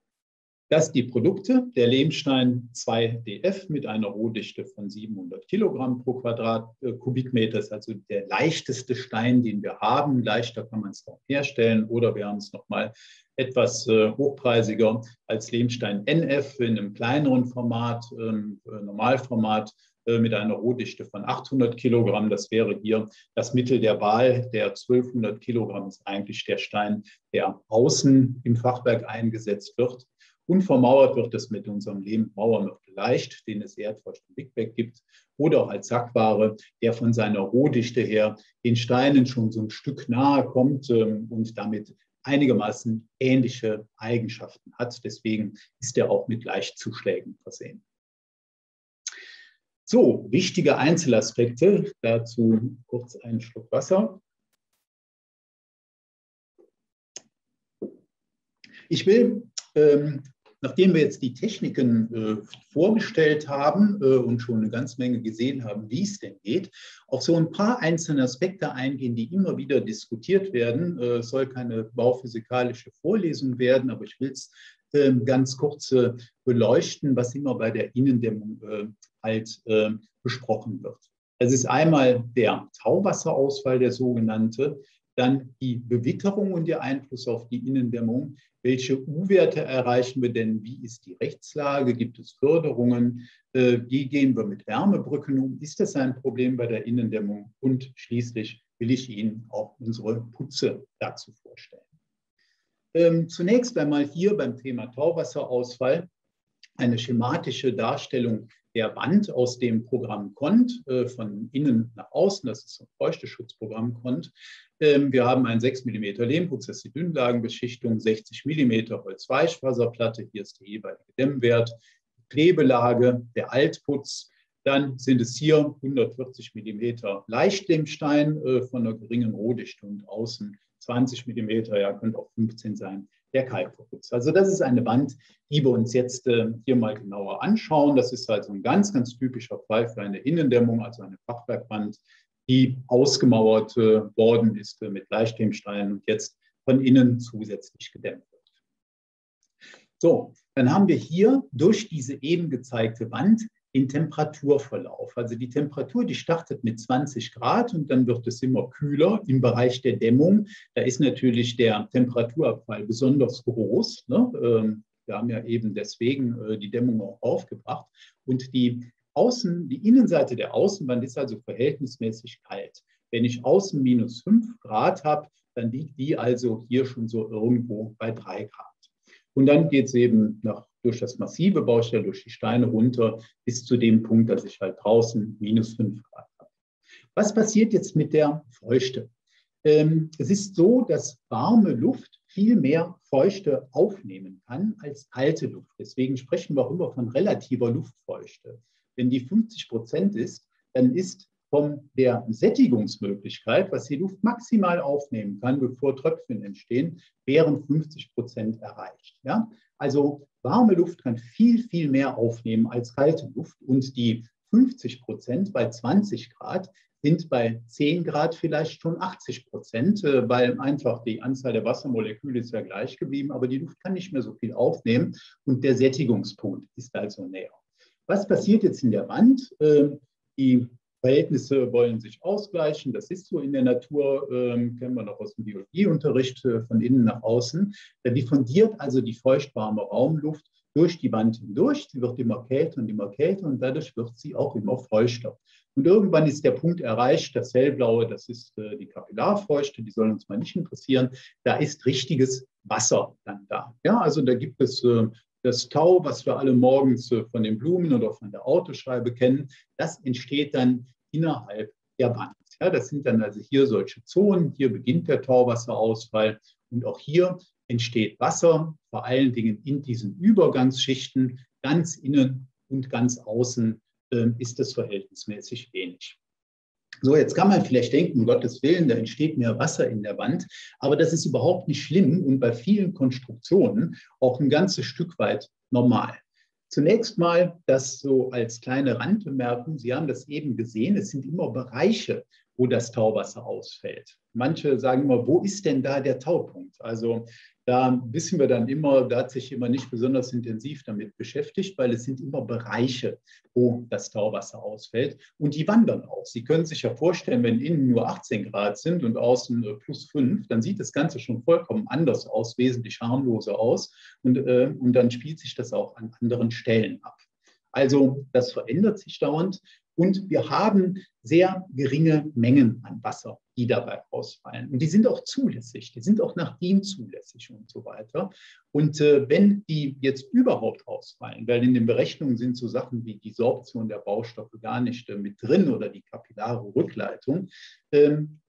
das die Produkte. Der Lehmstein 2DF mit einer Rohdichte von 700 Kilogramm pro Quadratkubikmeter äh, ist also der leichteste Stein, den wir haben. Leichter kann man es auch herstellen oder wir haben es nochmal etwas äh, hochpreisiger als Lehmstein NF in einem kleineren Format, ähm, äh, Normalformat äh, mit einer Rohdichte von 800 Kilogramm. Das wäre hier das Mittel der Wahl. Der 1200 Kilogramm ist eigentlich der Stein, der außen im Fachwerk eingesetzt wird. Unvermauert wird es mit unserem Lehmmauermörtel leicht, den es Erdfrost und Bigback gibt, oder auch als Sackware, der von seiner Rohdichte her den Steinen schon so ein Stück nahe kommt ähm, und damit einigermaßen ähnliche Eigenschaften hat. Deswegen ist er auch mit Leichtzuschlägen versehen. So, wichtige Einzelaspekte. Dazu kurz einen Schluck Wasser. Ich will, ähm, nachdem wir jetzt die Techniken äh, vorgestellt haben äh, und schon eine ganze Menge gesehen haben, wie es denn geht, auf so ein paar einzelne Aspekte eingehen, die immer wieder diskutiert werden. Äh, es soll keine bauphysikalische Vorlesung werden, aber ich will es ähm, ganz kurz beleuchten, was immer bei der Innendämmung äh, halt äh, besprochen wird. Es ist einmal der Tauwasserausfall, der sogenannte, dann die Bewitterung und ihr Einfluss auf die Innendämmung. Welche U-Werte erreichen wir denn? Wie ist die Rechtslage? Gibt es Förderungen? Äh, wie gehen wir mit Wärmebrücken um? Ist das ein Problem bei der Innendämmung? Und schließlich will ich Ihnen auch unsere Putze dazu vorstellen. Ähm, zunächst einmal hier beim Thema Tauwasserausfall eine schematische Darstellung der Wand aus dem Programm KONT, äh, von innen nach außen, das ist ein Feuchteschutzprogramm KONT. Ähm, wir haben ein 6 mm ist die Dünnlagenbeschichtung, 60 mm Holzweichfaserplatte, hier ist der jeweilige Dämmwert, Klebelage, der Altputz, dann sind es hier 140 mm Leichtlehmstein äh, von einer geringen Rohdichte und außen 20 mm, ja, könnte auch 15 sein, der Kalkverputz. Also das ist eine Wand, die wir uns jetzt äh, hier mal genauer anschauen. Das ist also ein ganz, ganz typischer Fall für eine Innendämmung, also eine Fachwerkwand, die ausgemauert äh, worden ist äh, mit Leichtlehmsteinen und jetzt von innen zusätzlich gedämmt wird. So, dann haben wir hier durch diese eben gezeigte Wand den Temperaturverlauf. Also die Temperatur, die startet mit 20 Grad und dann wird es immer kühler im Bereich der Dämmung. Da ist natürlich der Temperaturabfall besonders groß. Ne? Ähm, wir haben ja eben deswegen äh, die Dämmung auch aufgebracht. Und die Außen, die Innenseite der Außenwand ist also verhältnismäßig kalt. Wenn ich außen minus 5 Grad habe, dann liegt die also hier schon so irgendwo bei 3 Grad. Und dann geht es eben nach, durch das massive Baustell, durch die Steine runter, bis zu dem Punkt, dass ich halt draußen minus 5 Grad habe. Was passiert jetzt mit der Feuchte? Ähm, es ist so, dass warme Luft viel mehr Feuchte aufnehmen kann als kalte Luft. Deswegen sprechen wir auch immer von relativer Luftfeuchte. Wenn die 50 Prozent ist, dann ist von der Sättigungsmöglichkeit, was die Luft maximal aufnehmen kann, bevor Tröpfchen entstehen, wären 50 Prozent erreicht. Ja? Also warme Luft kann viel, viel mehr aufnehmen als kalte Luft und die 50 Prozent bei 20 Grad sind bei 10 Grad vielleicht schon 80 Prozent, äh, weil einfach die Anzahl der Wassermoleküle ist ja gleich geblieben, aber die Luft kann nicht mehr so viel aufnehmen und der Sättigungspunkt ist also näher. Was passiert jetzt in der Wand? Ähm, die Verhältnisse wollen sich ausgleichen. Das ist so in der Natur, ähm, kennen wir noch aus dem Biologieunterricht, äh, von innen nach außen. Da diffundiert also die feuchtwarme Raumluft durch die Wand hindurch. Sie wird immer kälter und immer kälter und dadurch wird sie auch immer feuchter. Und irgendwann ist der Punkt erreicht, das hellblaue, das ist äh, die Kapillarfeuchte, die soll uns mal nicht interessieren. Da ist richtiges Wasser dann da. Ja, also da gibt es äh, das Tau, was wir alle morgens äh, von den Blumen oder von der Autoscheibe kennen, das entsteht dann innerhalb der Wand. Ja, das sind dann also hier solche Zonen. Hier beginnt der Tauwasserausfall und auch hier entsteht Wasser, vor allen Dingen in diesen Übergangsschichten. Ganz innen und ganz außen äh, ist das verhältnismäßig wenig. So, jetzt kann man vielleicht denken, um Gottes Willen, da entsteht mehr Wasser in der Wand, aber das ist überhaupt nicht schlimm und bei vielen Konstruktionen auch ein ganzes Stück weit normal. Zunächst mal das so als kleine Randbemerkung. Sie haben das eben gesehen. Es sind immer Bereiche, wo das Tauwasser ausfällt. Manche sagen immer, wo ist denn da der Taupunkt? Also da wissen wir dann immer, da hat sich immer nicht besonders intensiv damit beschäftigt, weil es sind immer Bereiche, wo das Tauwasser ausfällt und die wandern aus. Sie können sich ja vorstellen, wenn innen nur 18 Grad sind und außen äh, plus 5, dann sieht das Ganze schon vollkommen anders aus, wesentlich harmloser aus und, äh, und dann spielt sich das auch an anderen Stellen ab. Also das verändert sich dauernd und wir haben sehr geringe Mengen an Wasser, die dabei ausfallen. Und die sind auch zulässig, die sind auch nach DIN zulässig und so weiter. Und äh, wenn die jetzt überhaupt ausfallen, weil in den Berechnungen sind so Sachen wie die Sorption der Baustoffe gar nicht äh, mit drin oder die kapillare Rückleitung, ähm,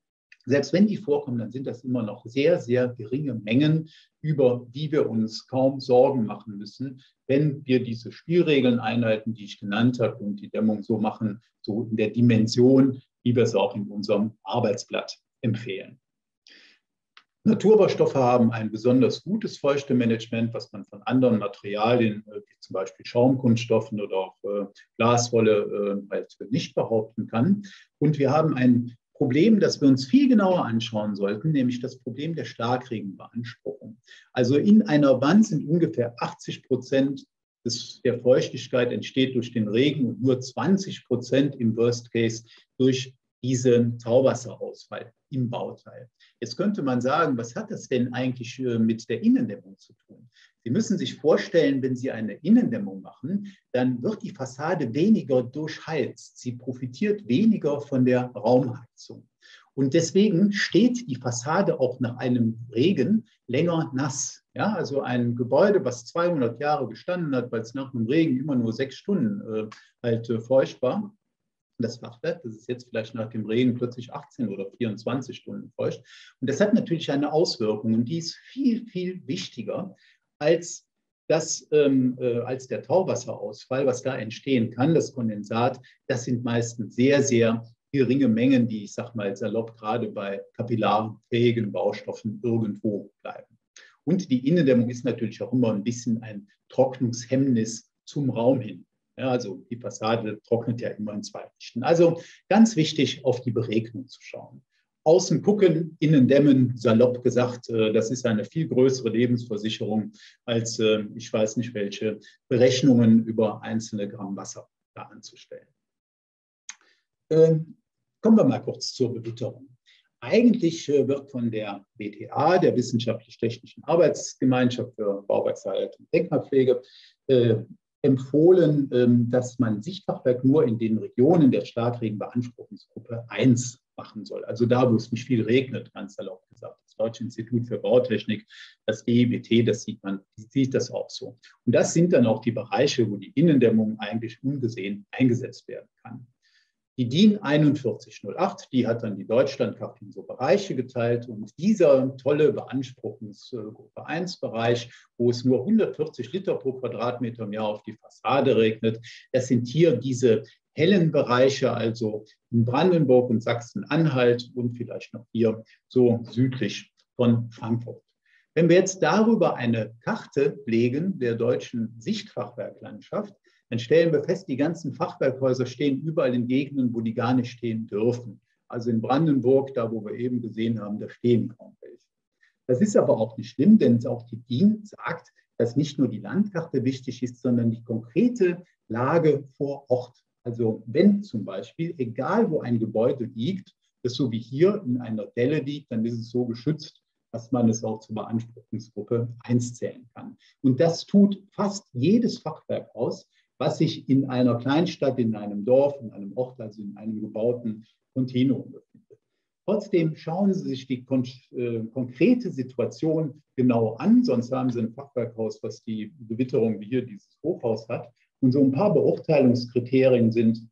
selbst wenn die vorkommen, dann sind das immer noch sehr, sehr geringe Mengen, über die wir uns kaum Sorgen machen müssen, wenn wir diese Spielregeln einhalten, die ich genannt habe und die Dämmung so machen, so in der Dimension, wie wir es auch in unserem Arbeitsblatt empfehlen. Naturbaustoffe haben ein besonders gutes Feuchtemanagement, was man von anderen Materialien, äh, wie zum Beispiel Schaumkunststoffen oder auch äh, Glaswolle, äh, nicht behaupten kann. Und wir haben ein Problem, das wir uns viel genauer anschauen sollten, nämlich das Problem der Starkregenbeanspruchung. Also in einer Wand sind ungefähr 80 Prozent der Feuchtigkeit entsteht durch den Regen und nur 20 Prozent im Worst Case durch diesen Tauwasserausfall im Bauteil. Jetzt könnte man sagen, was hat das denn eigentlich äh, mit der Innendämmung zu tun? Sie müssen sich vorstellen, wenn Sie eine Innendämmung machen, dann wird die Fassade weniger durchheizt. Sie profitiert weniger von der Raumheizung. Und deswegen steht die Fassade auch nach einem Regen länger nass. Ja, also ein Gebäude, was 200 Jahre gestanden hat, weil es nach einem Regen immer nur sechs Stunden äh, halt äh, feucht war, das Fachwerk, das ist jetzt vielleicht nach dem Regen plötzlich 18 oder 24 Stunden feucht. Und das hat natürlich eine Auswirkung und die ist viel, viel wichtiger als, das, ähm, äh, als der Tauwasserausfall, was da entstehen kann, das Kondensat, das sind meistens sehr, sehr geringe Mengen, die, ich sage mal salopp, gerade bei kapillarfähigen Baustoffen irgendwo bleiben. Und die Innendämmung ist natürlich auch immer ein bisschen ein Trocknungshemmnis zum Raum hin. Ja, also die Fassade trocknet ja immer in zwei Richten. Also ganz wichtig, auf die Beregnung zu schauen. Außen gucken, innen dämmen, salopp gesagt, äh, das ist eine viel größere Lebensversicherung als äh, ich weiß nicht welche Berechnungen über einzelne Gramm Wasser. da anzustellen. Ähm, kommen wir mal kurz zur Bewitterung. Eigentlich äh, wird von der WTA, der Wissenschaftlich-Technischen Arbeitsgemeinschaft für Bauwerkshalt und Denkmalpflege, empfohlen, ähm, dass man Sichtfachwerk nur in den Regionen der Starkregenbeanspruchungsgruppe 1 machen soll. Also da, wo es nicht viel regnet, ganz salopp gesagt. Das Deutsche Institut für Bautechnik, das DEBT, das sieht man, sieht das auch so. Und das sind dann auch die Bereiche, wo die Innendämmung eigentlich ungesehen eingesetzt werden kann. Die DIN 4108, die hat dann die Deutschlandkarte in so Bereiche geteilt und dieser tolle Beanspruchungsgruppe 1 Bereich, wo es nur 140 Liter pro Quadratmeter mehr auf die Fassade regnet, das sind hier diese hellen Bereiche, also in Brandenburg und Sachsen-Anhalt und vielleicht noch hier so südlich von Frankfurt. Wenn wir jetzt darüber eine Karte legen der deutschen Sichtfachwerklandschaft, dann stellen wir fest, die ganzen Fachwerkhäuser stehen überall in Gegenden, wo die gar nicht stehen dürfen. Also in Brandenburg, da wo wir eben gesehen haben, da stehen kaum welche. Das ist aber auch nicht schlimm, denn auch die DIN sagt, dass nicht nur die Landkarte wichtig ist, sondern die konkrete Lage vor Ort. Also wenn zum Beispiel, egal wo ein Gebäude liegt, das so wie hier in einer Delle liegt, dann ist es so geschützt, dass man es auch zur Beanspruchungsgruppe 1 zählen kann. Und das tut fast jedes Fachwerkhaus, was sich in einer Kleinstadt, in einem Dorf, in einem Ort, also in einem gebauten Kontinuum befindet. Trotzdem schauen Sie sich die kon äh, konkrete Situation genau an, sonst haben Sie ein Fachwerkhaus, was die Bewitterung wie hier dieses Hochhaus hat. Und so ein paar Beurteilungskriterien sind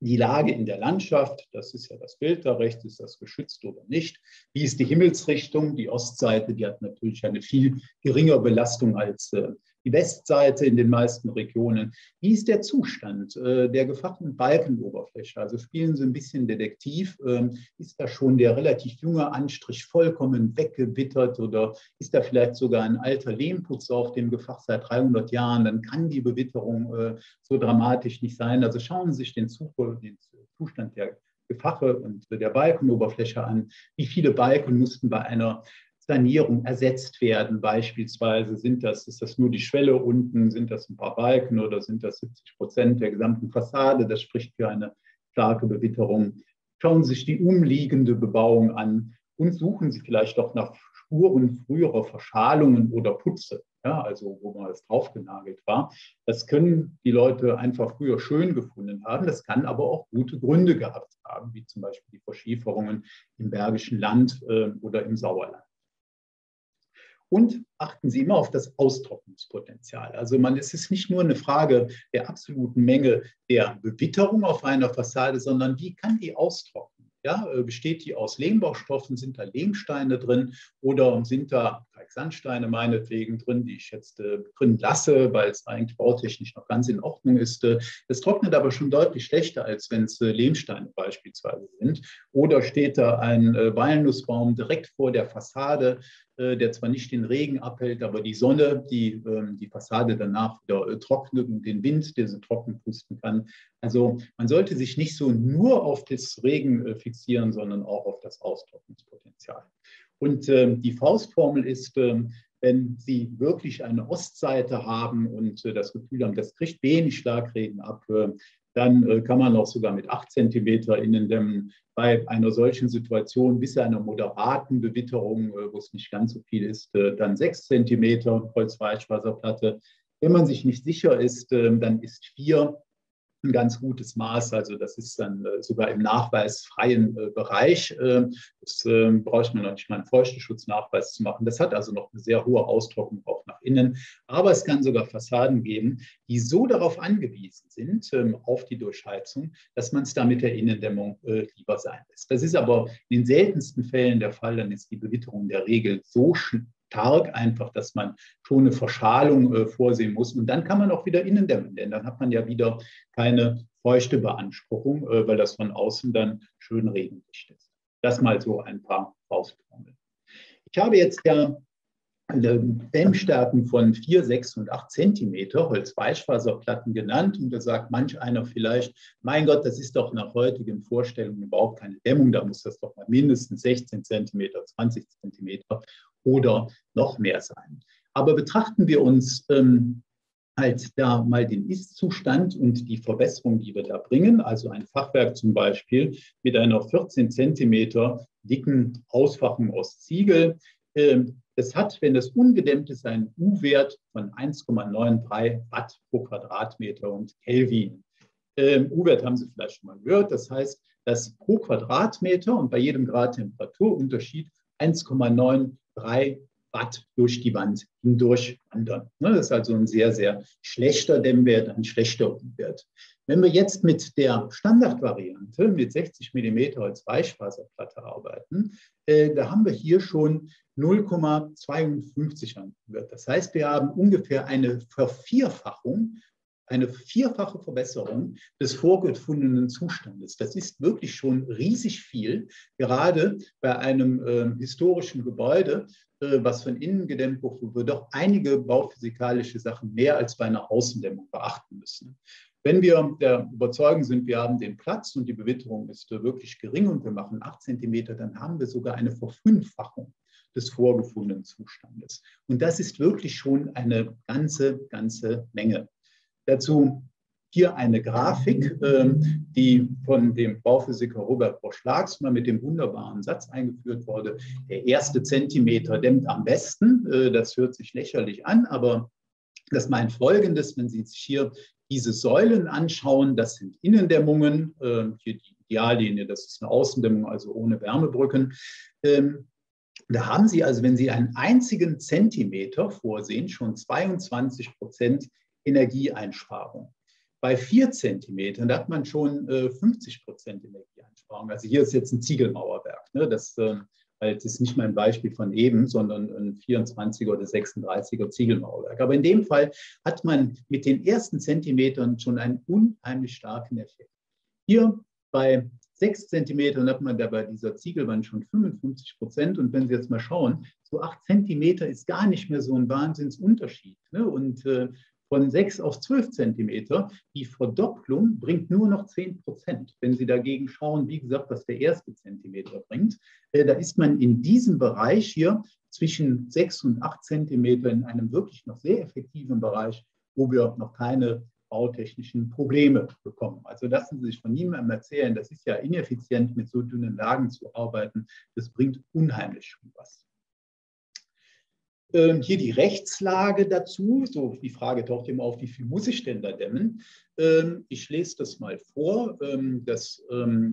die Lage in der Landschaft, das ist ja das Bild da rechts, ist das geschützt oder nicht? Wie ist die Himmelsrichtung? Die Ostseite, die hat natürlich eine viel geringere Belastung als äh, die Westseite in den meisten Regionen. Wie ist der Zustand äh, der gefachten Balkenoberfläche? Also spielen Sie ein bisschen Detektiv. Ähm, ist da schon der relativ junge Anstrich vollkommen weggewittert oder ist da vielleicht sogar ein alter Lehmputz auf dem Gefach seit 300 Jahren? Dann kann die Bewitterung äh, so dramatisch nicht sein. Also schauen Sie sich den, Zustand der Gefache und der Balkenoberfläche an. Wie viele Balken mussten bei einer Sanierung ersetzt werden. Beispielsweise sind das, ist das nur die Schwelle unten, sind das ein paar Balken oder sind das 70 Prozent der gesamten Fassade? Das spricht für eine starke Bewitterung. Schauen Sie sich die umliegende Bebauung an und suchen Sie vielleicht doch nach Spuren früherer Verschalungen oder Putze, ja, also wo mal es draufgenagelt war. Das können die Leute einfach früher schön gefunden haben. Das kann aber auch gute Gründe gehabt haben, wie zum Beispiel die Verschieferungen im Bergischen Land äh, oder im Sauerland. Und achten Sie immer auf das Austrocknungspotenzial. Also man, es ist nicht nur eine Frage der absoluten Menge der Bewitterung auf einer Fassade, sondern wie kann die austrocknen? Ja, äh, besteht die aus Lehmbaustoffen? Sind da Lehmsteine drin oder sind da Sandsteine meinetwegen drin, die ich jetzt äh, drin lasse, weil es eigentlich bautechnisch noch ganz in Ordnung ist? Äh, es trocknet aber schon deutlich schlechter, als wenn es äh, Lehmsteine beispielsweise sind. Oder steht da ein Walnussbaum direkt vor der Fassade, der zwar nicht den Regen abhält, aber die Sonne, die ähm, die Fassade danach wieder trocknet und den Wind, der sie trocken pusten kann. Also man sollte sich nicht so nur auf das Regen fixieren, sondern auch auf das Austrocknungspotenzial. Und äh, die Faustformel ist, äh, wenn Sie wirklich eine Ostseite haben und äh, das Gefühl haben, das kriegt wenig Schlagregen ab, äh, dann äh, kann man auch sogar mit 8 cm Innendämmen bei einer solchen Situation bis einer moderaten Bewitterung, wo es nicht ganz so viel ist, dann 6 cm Holzweichwasserplatte. Wenn man sich nicht sicher ist, dann ist 4 ein ganz gutes Maß. Also das ist dann äh, sogar im nachweisfreien äh, Bereich. Äh, das ähm, braucht man noch nicht mal einen Feuchteschutznachweis zu machen. Das hat also noch eine sehr hohe Austrocknung auch nach innen. Aber es kann sogar Fassaden geben, die so darauf angewiesen sind, ähm, auf die Durchheizung, dass man es da mit der Innendämmung lieber sein lässt. Das ist aber in den seltensten Fällen der Fall. Dann ist die Bewitterung der Regel so stark einfach, dass man schon eine Verschalung äh, vorsehen muss. Und dann kann man auch wieder innen dämmen, denn dann hat man ja wieder keine feuchte Beanspruchung, äh, weil das von außen dann schön regendicht ist. Das mal so ein paar Faustformeln. Ich habe jetzt ja Dämmstärken von 4, 6 und 8 Zentimeter, Holzweichfaserplatten genannt. Und da sagt manch einer vielleicht, mein Gott, das ist doch nach heutigen Vorstellungen überhaupt keine Dämmung, da muss das doch mal mindestens 16 Zentimeter, 20 Zentimeter oder noch mehr sein. Aber betrachten wir uns ähm, halt da mal den Ist-Zustand und die Verbesserung, die wir da bringen. Also ein Fachwerk zum Beispiel mit einer 14 Zentimeter dicken Ausfachung aus Ziegel. Ähm, das hat, wenn das ungedämmt ist, einen U-Wert von 1,93 Watt pro Quadratmeter und Kelvin. Ähm, U-Wert haben Sie vielleicht schon mal gehört. Das heißt, dass pro Quadratmeter und bei jedem Grad Temperaturunterschied 1,93 Watt durch die Wand hindurch wandern. Ne, das ist also ein sehr, sehr schlechter Dämmwert, ein schlechter U-Wert. Wenn wir jetzt mit der Standardvariante mit 60 mm als Weichfaserplatte arbeiten, äh, da haben wir hier schon 0,52 an U-Wert. Das heißt, wir haben ungefähr eine Vervierfachung eine vierfache Verbesserung des vorgefundenen Zustandes. Das ist wirklich schon riesig viel, gerade bei einem äh, historischen Gebäude, äh, was von innen gedämmt wird, wo wir doch einige bauphysikalische Sachen mehr als bei einer Außendämmung beachten müssen. Wenn wir der Überzeugung sind, wir haben den Platz und die Bewitterung ist äh, wirklich gering und wir machen 8 cm, dann haben wir sogar eine Verfünffachung des vorgefundenen Zustandes. Und das ist wirklich schon eine ganze, ganze Menge. Dazu hier eine Grafik, ähm, die von dem Bauphysiker Robert Bosch-Lax mal mit dem wunderbaren Satz eingeführt wurde. Der erste Zentimeter dämmt am besten. Äh, das hört sich lächerlich an, aber das meint Folgendes, wenn Sie sich hier diese Säulen anschauen, das sind Innendämmungen, ähm, hier die Ideallinie, das ist eine Außendämmung, also ohne Wärmebrücken. Ähm, da haben Sie also, wenn Sie einen einzigen Zentimeter vorsehen, schon 22 Prozent Energieeinsparung. Bei vier Zentimetern, da hat man schon äh, 50 Prozent Energieeinsparung. Also hier ist jetzt ein Ziegelmauerwerk. Ne? Das, äh, das ist nicht mein Beispiel von eben, sondern ein 24er oder 36er Ziegelmauerwerk. Aber in dem Fall hat man mit den ersten Zentimetern schon einen unheimlich starken Effekt. Hier bei 6 Zentimetern hat man da bei dieser Ziegelwand schon 55 Prozent. Und wenn Sie jetzt mal schauen, so 8 Zentimeter ist gar nicht mehr so ein Wahnsinnsunterschied. Ne? Und äh, von 6 auf 12 Zentimeter. Die Verdopplung bringt nur noch 10 Prozent. Wenn Sie dagegen schauen, wie gesagt, was der erste Zentimeter bringt, äh, da ist man in diesem Bereich hier zwischen 6 und 8 Zentimeter in einem wirklich noch sehr effektiven Bereich, wo wir noch keine bautechnischen Probleme bekommen. Also lassen Sie sich von niemandem erzählen, das ist ja ineffizient, mit so dünnen Lagen zu arbeiten. Das bringt unheimlich was. Ähm, hier die Rechtslage dazu. So, die Frage taucht immer auf, wie viel muss ich denn da dämmen? Ähm, ich lese das mal vor. Ähm, das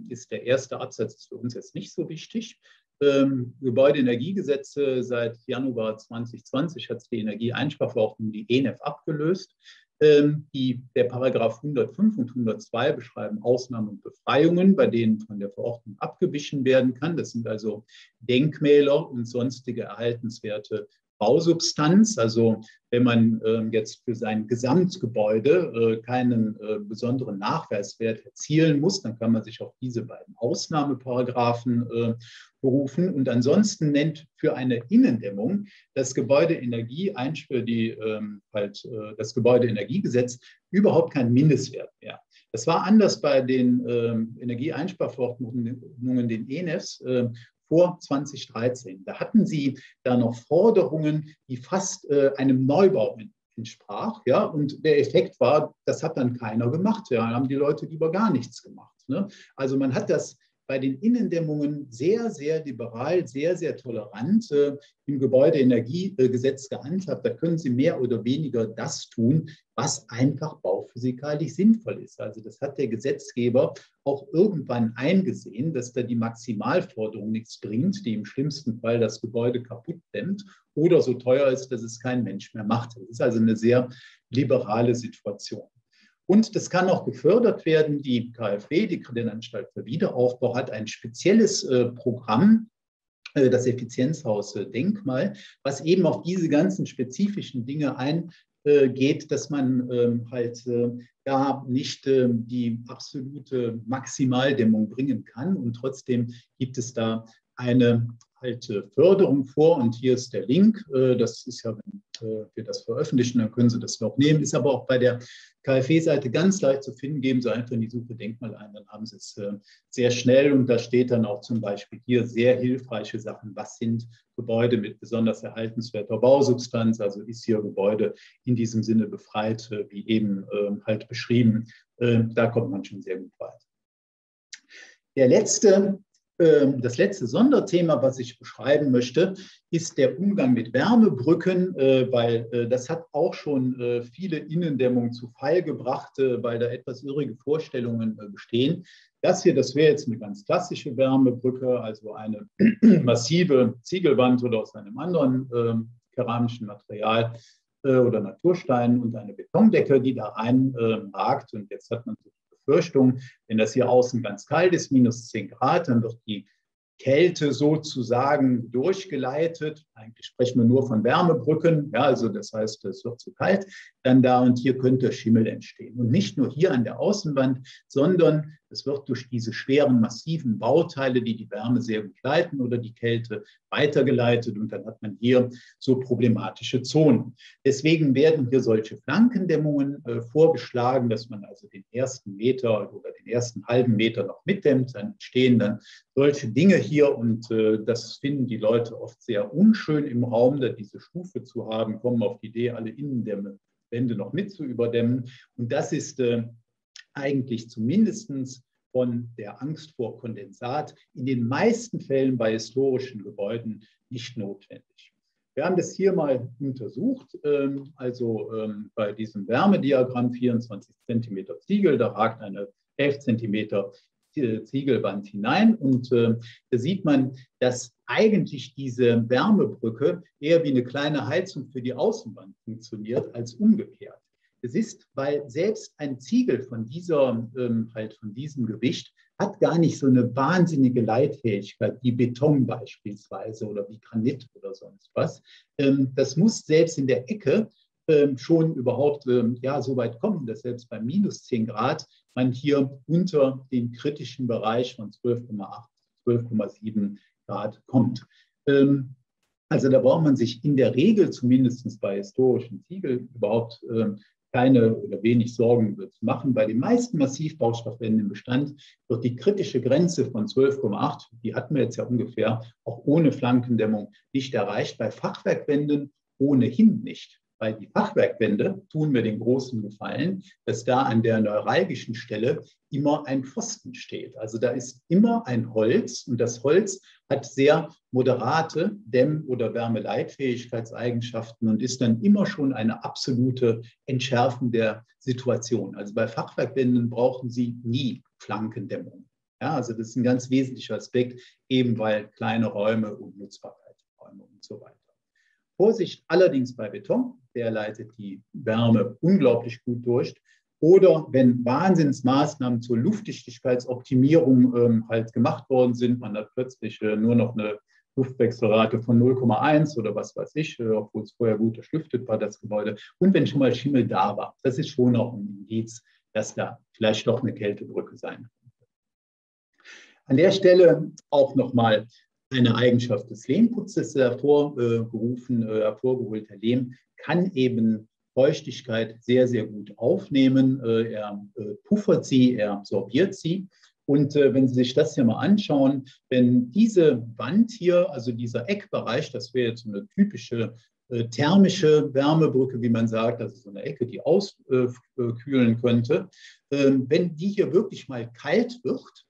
ist der erste Absatz, ist für uns jetzt nicht so wichtig. Gebäudeenergiegesetze seit Januar 2020 hat die Energieeinsparverordnung, die ENEF, abgelöst. Die, der Paragraph 105 und 102 beschreiben Ausnahmen und Befreiungen, bei denen von der Verordnung abgewichen werden kann. Das sind also Denkmäler und sonstige erhaltenswerte Bausubstanz. Also wenn man äh, jetzt für sein Gesamtgebäude äh, keinen äh, besonderen Nachweiswert erzielen muss, dann kann man sich auf diese beiden Ausnahmeparagraphen äh, berufen. Und ansonsten nennt für eine Innendämmung das Gebäudeenergie die ähm, halt äh, das Gebäudeenergiegesetz überhaupt keinen Mindestwert mehr. Das war anders bei den ähm, Energieeinsparverordnungen, den ENEFs, äh, vor 2013. Da hatten sie da noch Forderungen, die fast äh, einem Neubau entsprach. Ja? Und der Effekt war, das hat dann keiner gemacht. Ja? Da haben die Leute lieber gar nichts gemacht. Ne? Also man hat das bei den Innendämmungen sehr, sehr liberal, sehr, sehr tolerant äh, im Gebäudeenergiegesetz gehandhabt. Da können Sie mehr oder weniger das tun, was einfach bauphysikalisch sinnvoll ist. Also das hat der Gesetzgeber auch irgendwann eingesehen, dass da die Maximalforderung nichts bringt, die im schlimmsten Fall das Gebäude kaputt dämmt oder so teuer ist, dass es kein Mensch mehr macht. Das ist also eine sehr liberale Situation. Und das kann auch gefördert werden. Die KfW, die Kreditanstalt für Wiederaufbau, hat ein spezielles äh, Programm, äh, das Effizienzhaus äh, Denkmal, was eben auf diese ganzen spezifischen Dinge eingeht, dass man ähm, halt ja nicht ähm, die absolute Maximaldämmung bringen kann. Und trotzdem gibt es da eine, halt Förderung vor und hier ist der Link. Das ist ja, wenn wir das veröffentlichen, dann können Sie das noch nehmen. Ist aber auch bei der KfW-Seite ganz leicht zu finden. Geben Sie einfach in die Suche Denkmal ein, dann haben Sie es sehr schnell und da steht dann auch zum Beispiel hier sehr hilfreiche Sachen. Was sind Gebäude mit besonders erhaltenswerter Bausubstanz? Also ist hier Gebäude in diesem Sinne befreit, wie eben halt beschrieben. Da kommt man schon sehr gut weit. Der letzte, ähm, das letzte Sonderthema, was ich beschreiben möchte, ist der Umgang mit Wärmebrücken, äh, weil äh, das hat auch schon äh, viele Innendämmungen zu Fall gebracht, weil da etwas irrige Vorstellungen bestehen. Das hier, das wäre jetzt eine ganz klassische Wärmebrücke, also eine massive Ziegelwand oder aus einem anderen ähm, keramischen Material oder Naturstein und eine Betondecke, die da reinragt. Und jetzt hat man so Befürchtung, wenn das hier außen ganz kalt ist, minus 10 Grad, dann wird die Kälte sozusagen durchgeleitet. Eigentlich sprechen wir nur von Wärmebrücken. Ja, also das heißt, es wird zu kalt. Dann da und hier könnte Schimmel entstehen. Und nicht nur hier an der Außenwand, sondern es wird durch diese schweren, massiven Bauteile, die die Wärme sehr gut leiten oder die Kälte weitergeleitet. Und dann hat man hier so problematische Zonen. Deswegen werden hier solche Flankendämmungen äh, vorgeschlagen, dass man also den ersten Meter oder den ersten halben Meter noch mitdämmt. Dann entstehen dann solche Dinge hier und äh, das finden die Leute oft sehr unschön im Raum, da diese Stufe zu haben, kommen auf die Idee, alle Innendämme Wände noch mit zu überdämmen. Und das ist äh, eigentlich zumindest von der Angst vor Kondensat in den meisten Fällen bei historischen Gebäuden nicht notwendig. Wir haben das hier mal untersucht, ähm, also ähm, bei diesem Wärmediagramm 24 cm Ziegel, da ragt eine 11 cm Ziegelwand hinein und äh, da sieht man, dass eigentlich diese Wärmebrücke eher wie eine kleine Heizung für die Außenwand funktioniert als umgekehrt. Es ist, weil selbst ein Ziegel von dieser, ähm, halt von diesem Gewicht hat gar nicht so eine wahnsinnige Leitfähigkeit wie Beton beispielsweise oder wie Granit oder sonst was. Ähm, das muss selbst in der Ecke schon überhaupt ähm, ja, so weit kommen, dass selbst bei minus 10 Grad man hier unter den kritischen Bereich von 12,8, 12,7 Grad kommt. Ähm, also da braucht man sich in der Regel, zumindest bei historischen Ziegel, überhaupt ähm, keine oder wenig Sorgen zu machen. Bei den meisten Massivbaustoffwänden im Bestand wird die kritische Grenze von 12,8, die hatten wir jetzt ja ungefähr, auch ohne Flankendämmung nicht erreicht. Bei Fachwerkwänden ohnehin nicht weil die Fachwerkwände tun mir den großen Gefallen, dass da an der neuralgischen Stelle immer ein Pfosten steht. Also da ist immer ein Holz und das Holz hat sehr moderate Dämm- oder Wärmeleitfähigkeitseigenschaften und ist dann immer schon eine absolute Entschärfung der Situation. Also bei Fachwerkwänden brauchen Sie nie Flankendämmung. Ja, also das ist ein ganz wesentlicher Aspekt, eben weil kleine Räume und Nutzbarkeitsräume und so weiter. Vorsicht allerdings bei Beton, der leitet die Wärme unglaublich gut durch. Oder wenn Wahnsinnsmaßnahmen zur Luftdichtigkeitsoptimierung ähm, halt gemacht worden sind, man hat plötzlich äh, nur noch eine Luftwechselrate von 0,1 oder was weiß ich, äh, obwohl es vorher gut durchlüftet war, das Gebäude. Und wenn schon mal Schimmel da war, das ist schon auch ein Indiz, dass da vielleicht doch eine Kältebrücke sein könnte. An der Stelle auch nochmal eine Eigenschaft des Lehmputzes hervorgerufen, äh, hervorgeholt. Der Lehm kann eben Feuchtigkeit sehr, sehr gut aufnehmen. Äh, er äh, puffert sie, er absorbiert sie. Und wenn Sie sich das hier mal anschauen, wenn diese Wand hier, also dieser Eckbereich, das wäre jetzt eine typische thermische Wärmebrücke, wie man sagt, also so eine Ecke, die auskühlen könnte, ähm, wenn die hier wirklich mal kalt wird,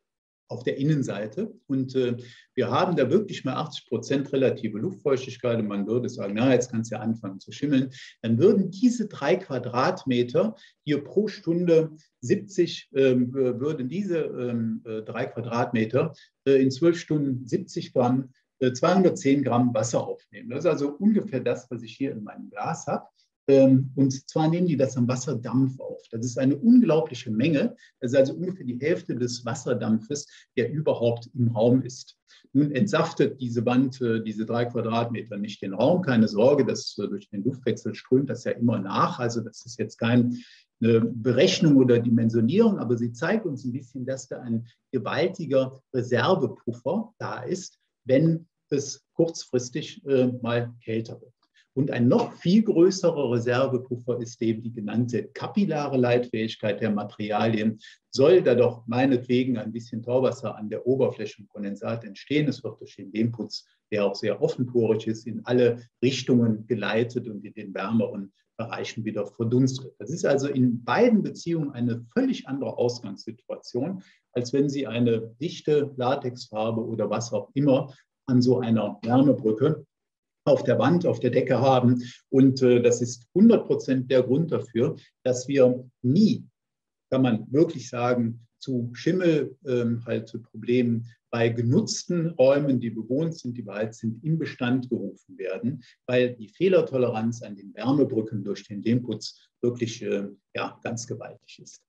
auf der Innenseite. Und äh, wir haben da wirklich mal 80 Prozent relative Luftfeuchtigkeit. Und man würde sagen, na, jetzt kann es ja anfangen zu schimmeln. Dann würden diese drei Quadratmeter hier pro Stunde 70, ähm, würden diese ähm, äh, drei Quadratmeter äh, in zwölf Stunden 70 Gramm, äh, 210 Gramm Wasser aufnehmen. Das ist also ungefähr das, was ich hier in meinem Glas habe. Ähm, und zwar nehmen die das am Wasserdampf auf. Das ist eine unglaubliche Menge. Das ist also ungefähr die Hälfte des Wasserdampfes, der überhaupt im Raum ist. Nun entsaftet diese Wand, äh, diese drei Quadratmeter nicht den Raum. Keine Sorge, dass äh, durch den Luftwechsel strömt das ja immer nach. Also das ist jetzt keine Berechnung oder Dimensionierung, aber sie zeigt uns ein bisschen, dass da ein gewaltiger Reservepuffer da ist, wenn es kurzfristig äh, mal kälter wird. Und ein noch viel größerer Reservepuffer ist eben die genannte kapillare Leitfähigkeit der Materialien. Soll da doch meinetwegen ein bisschen Tauwasser an der Oberfläche und Kondensat entstehen, es wird durch den Lehmputz, der auch sehr offenporig ist, in alle Richtungen geleitet und in den wärmeren Bereichen wieder verdunstet. Das ist also in beiden Beziehungen eine völlig andere Ausgangssituation, als wenn Sie eine dichte Latexfarbe oder was auch immer an so einer Wärmebrücke auf der Wand, auf der Decke haben. Und äh, das ist 100 Prozent der Grund dafür, dass wir nie, kann man wirklich sagen, zu Schimmelproblemen ähm, bei genutzten Räumen, die bewohnt sind, die beheizt sind, im Bestand gerufen werden, weil die Fehlertoleranz an den Wärmebrücken durch den Lehmputz wirklich äh, ja, ganz gewaltig ist.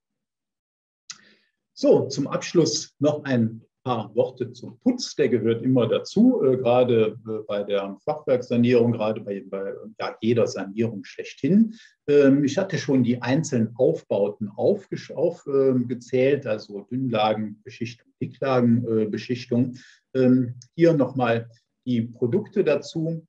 So, zum Abschluss noch ein paar Worte zum Putz, der gehört immer dazu, äh, gerade äh, bei der Fachwerksanierung, gerade bei, bei ja, jeder Sanierung schlechthin. Ähm, ich hatte schon die einzelnen Aufbauten aufgezählt, äh, also Dünnlagenbeschichtung, Dicklagenbeschichtung. Ähm, hier nochmal die Produkte dazu.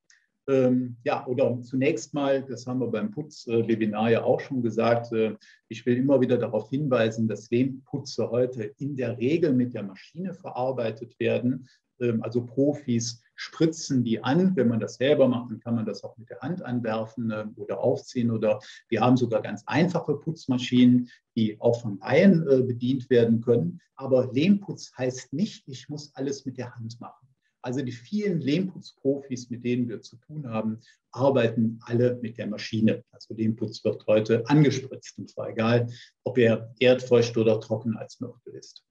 Ähm, ja, oder zunächst mal, das haben wir beim Putzwebinar ja auch schon gesagt, äh, ich will immer wieder darauf hinweisen, dass Lehmputze heute in der Regel mit der Maschine verarbeitet werden. Ähm, also Profis spritzen die an. Wenn man das selber macht, dann kann man das auch mit der Hand anwerfen äh, oder aufziehen. Oder wir haben sogar ganz einfache Putzmaschinen, die auch von Laien äh, bedient werden können. Aber Lehmputz heißt nicht, ich muss alles mit der Hand machen. Also die vielen Lehmputzprofis, mit denen wir zu tun haben, arbeiten alle mit der Maschine. Also Lehmputz wird heute angespritzt und zwar egal, ob er erdfeucht oder trocken als Mörtel ist.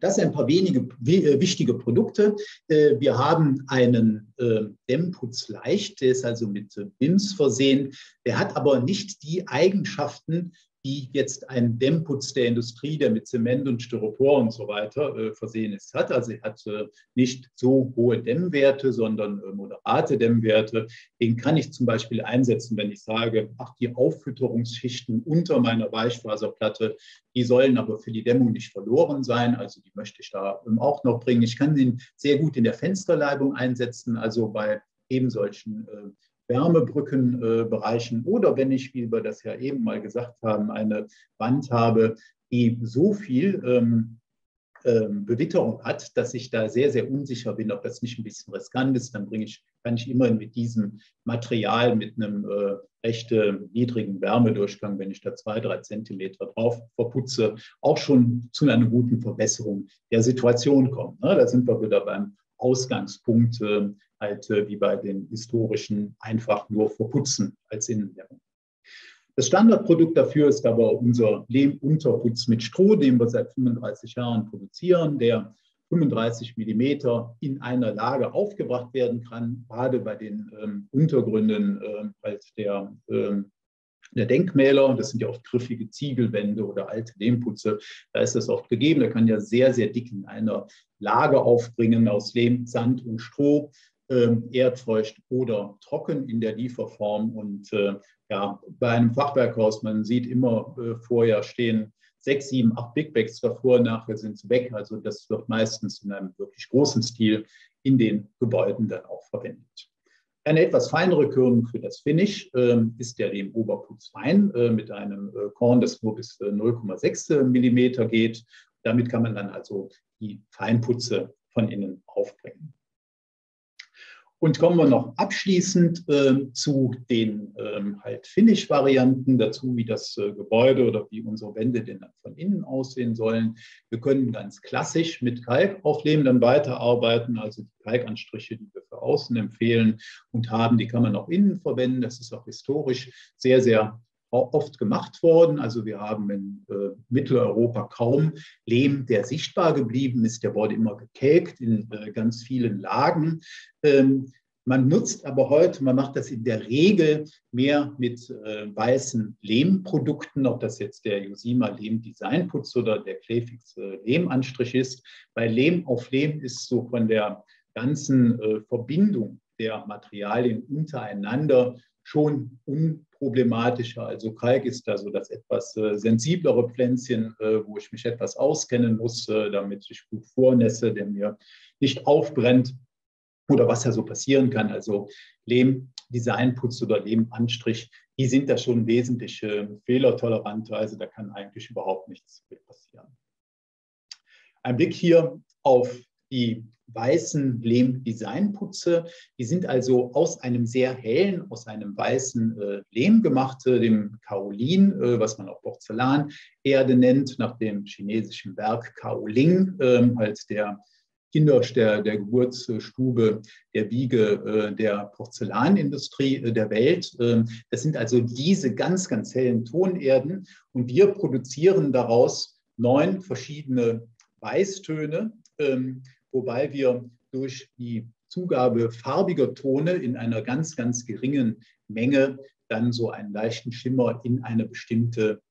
Das sind ein paar wenige äh, wichtige Produkte. Äh, wir haben einen äh, Dämmputz leicht, der ist also mit BIMs versehen. Der hat aber nicht die Eigenschaften, die jetzt ein Dämmputz der Industrie, der mit Zement und Styropor und so weiter äh, versehen ist, hat. Also er hat äh, nicht so hohe Dämmwerte, sondern äh, moderate Dämmwerte. Den kann ich zum Beispiel einsetzen, wenn ich sage, ach, die Auffütterungsschichten unter meiner Weichfaserplatte, die sollen aber für die Dämmung nicht verloren sein. Also die möchte ich da ähm, auch noch bringen. Ich kann den sehr gut in der Fensterleibung einsetzen, also bei eben solchen äh, Wärmebrückenbereichen oder wenn ich, wie wir das ja eben mal gesagt haben, eine Wand habe, die so viel ähm, ähm, Bewitterung hat, dass ich da sehr, sehr unsicher bin, ob das nicht ein bisschen riskant ist, dann bringe ich, kann ich immer mit diesem Material mit einem äh, recht äh, niedrigen Wärmedurchgang, wenn ich da zwei, drei Zentimeter drauf verputze, auch schon zu einer guten Verbesserung der Situation kommen. Ne? Da sind wir wieder beim Ausgangspunkt, äh, halt wie bei den historischen einfach nur verputzen als Innenwärme. Das Standardprodukt dafür ist aber unser Lehmunterputz mit Stroh, den wir seit 35 Jahren produzieren, der 35 Millimeter in einer Lage aufgebracht werden kann, gerade bei den ähm, Untergründen äh, halt der, äh, der Denkmäler. Das sind ja oft griffige Ziegelwände oder alte Lehmputze. Da ist das oft gegeben. Der kann ja sehr, sehr dick in einer Lage aufbringen aus Lehm, Sand und Stroh erdfeucht oder trocken in der Lieferform. Und äh, ja, bei einem Fachwerkhaus, man sieht immer äh, vorher stehen sechs, sieben, acht Big Bags davor, nachher sind sie weg. Also das wird meistens in einem wirklich großen Stil in den Gebäuden dann auch verwendet. Eine etwas feinere Körnung für das Finish äh, ist der dem Oberputz fein äh, mit einem äh, Korn, das nur bis 0,6 äh, Millimeter geht. Damit kann man dann also die Feinputze von innen aufbringen. Und kommen wir noch abschließend äh, zu den ähm, halt Finish-Varianten dazu, wie das äh, Gebäude oder wie unsere Wände denn von innen aussehen sollen. Wir können ganz klassisch mit Kalkaufleben dann weiterarbeiten, also die Kalkanstriche, die wir für außen empfehlen und haben, die kann man auch innen verwenden. Das ist auch historisch sehr, sehr oft gemacht worden. Also wir haben in äh, Mitteleuropa kaum Lehm, der sichtbar geblieben ist. Der wurde immer gekelkt in äh, ganz vielen Lagen. Ähm, man nutzt aber heute, man macht das in der Regel mehr mit äh, weißen Lehmprodukten, ob das jetzt der Josima Lehm Designputz oder der Clayfix äh, Lehmanstrich ist. Bei Lehm auf Lehm ist so von der ganzen äh, Verbindung der Materialien untereinander schon unproblematischer. Also Kalk ist da so das etwas äh, sensiblere Pflänzchen, äh, wo ich mich etwas auskennen muss, äh, damit ich gut vornässe, der mir nicht aufbrennt. oder was da so passieren kann. Also Lehmdesignputz oder Lehmanstrich, die sind da schon wesentlich fehlertoleranter. Also da kann eigentlich überhaupt nichts passieren. Ein Blick hier auf die weißen Lehm-Designputze. Die sind also aus einem sehr hellen, aus einem weißen äh, Lehm gemacht, äh, dem Kaolin, äh, was man auch Porzellanerde nennt, nach dem chinesischen Werk Kaoling, ähm, als der Kinder der, der Geburtsstube, der Wiege äh, der Porzellanindustrie äh, der Welt. Ähm, das sind also diese ganz, ganz hellen Tonerden und wir produzieren daraus neun verschiedene Weißtöne, ähm, wobei wir durch die Zugabe farbiger Tone in einer ganz, ganz geringen Menge dann so einen leichten Schimmer in eine bestimmte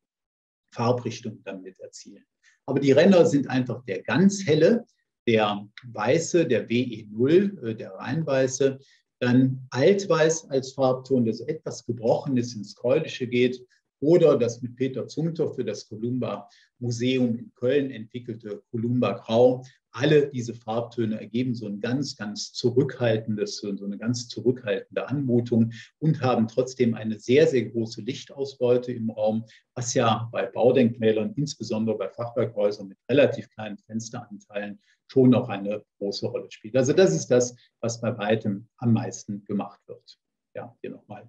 Farbrichtung damit erzielen. Aber die Ränder sind einfach der ganz helle, der weiße, der WE0, äh, der reinweiße, dann Altweiß als Farbton, das etwas gebrochen ist, ins Gräuliche geht, oder das mit Peter Zumthor für das Columba Museum in Köln entwickelte Columba Grau. Alle diese Farbtöne ergeben so ein ganz, ganz zurückhaltendes, so eine ganz zurückhaltende Anmutung und haben trotzdem eine sehr, sehr große Lichtausbeute im Raum, was ja bei Baudenkmälern, insbesondere bei Fachwerkhäusern mit relativ kleinen Fensteranteilen, schon noch eine große Rolle spielt. Also das ist das, was bei weitem am meisten gemacht wird. Ja, hier nochmal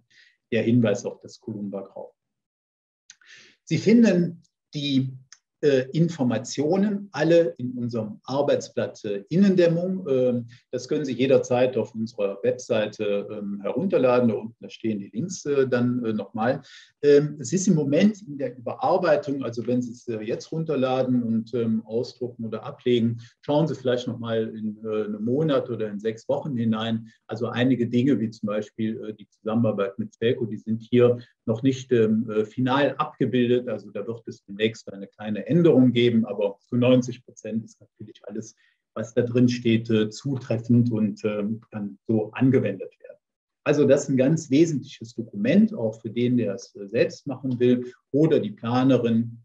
der Hinweis auf das Columba Grau. Sie finden die Informationen alle in unserem Arbeitsblatt äh, Innendämmung. Ähm, das können Sie jederzeit auf unserer Webseite ähm, herunterladen. Da unten stehen die Links äh, dann nochmal. Ähm, es ist im Moment in der Überarbeitung, also wenn Sie es jetzt runterladen und ausdrucken oder ablegen, schauen Sie vielleicht nochmal in einem Monat oder in sechs Wochen hinein. Also einige Dinge, wie zum Beispiel die Zusammenarbeit mit Stelco, die sind hier noch nicht final abgebildet. Also da wird es demnächst eine kleine Änderungen geben, aber zu 90 Prozent ist natürlich alles, was da drin steht, äh, zutreffend und ähm, kann so angewendet werden. Also das ist ein ganz wesentliches Dokument, auch für den, der es äh, selbst machen will oder die Planerin,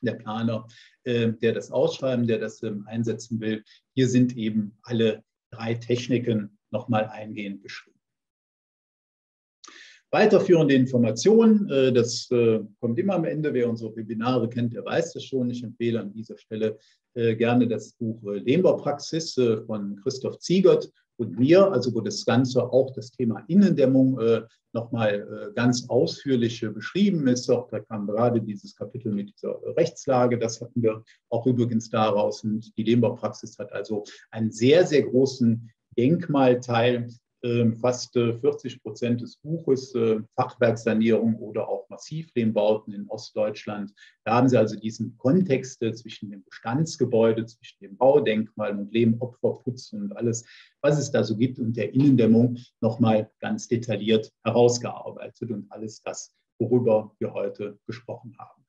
der Planer, äh, der das ausschreiben, der das ähm, einsetzen will. Hier sind eben alle drei Techniken nochmal eingehend beschrieben. Weiterführende Informationen, äh, das äh, kommt immer am Ende. Wer unsere Webinare kennt, der weiß das schon. Ich empfehle an dieser Stelle äh, gerne das Buch Lehmbaupraxis von Christoph Ziegert und mir, also wo das Ganze auch das Thema Innendämmung nochmal ganz ausführlich beschrieben ist. Auch da kam gerade dieses Kapitel mit dieser Rechtslage, das hatten wir auch übrigens daraus. Und die Lehmbaupraxis hat also einen sehr, sehr großen Denkmalteil fast 40 äh, Prozent des Buches äh, Fachwerksanierung oder auch Massivlehmbauten in Ostdeutschland. Da haben Sie also diesen Kontext äh, zwischen dem Bestandsgebäude, zwischen dem Baudenkmal und Lehmopferputz und alles, was es da so gibt und der Innendämmung nochmal ganz detailliert herausgearbeitet und alles das, worüber wir heute gesprochen haben.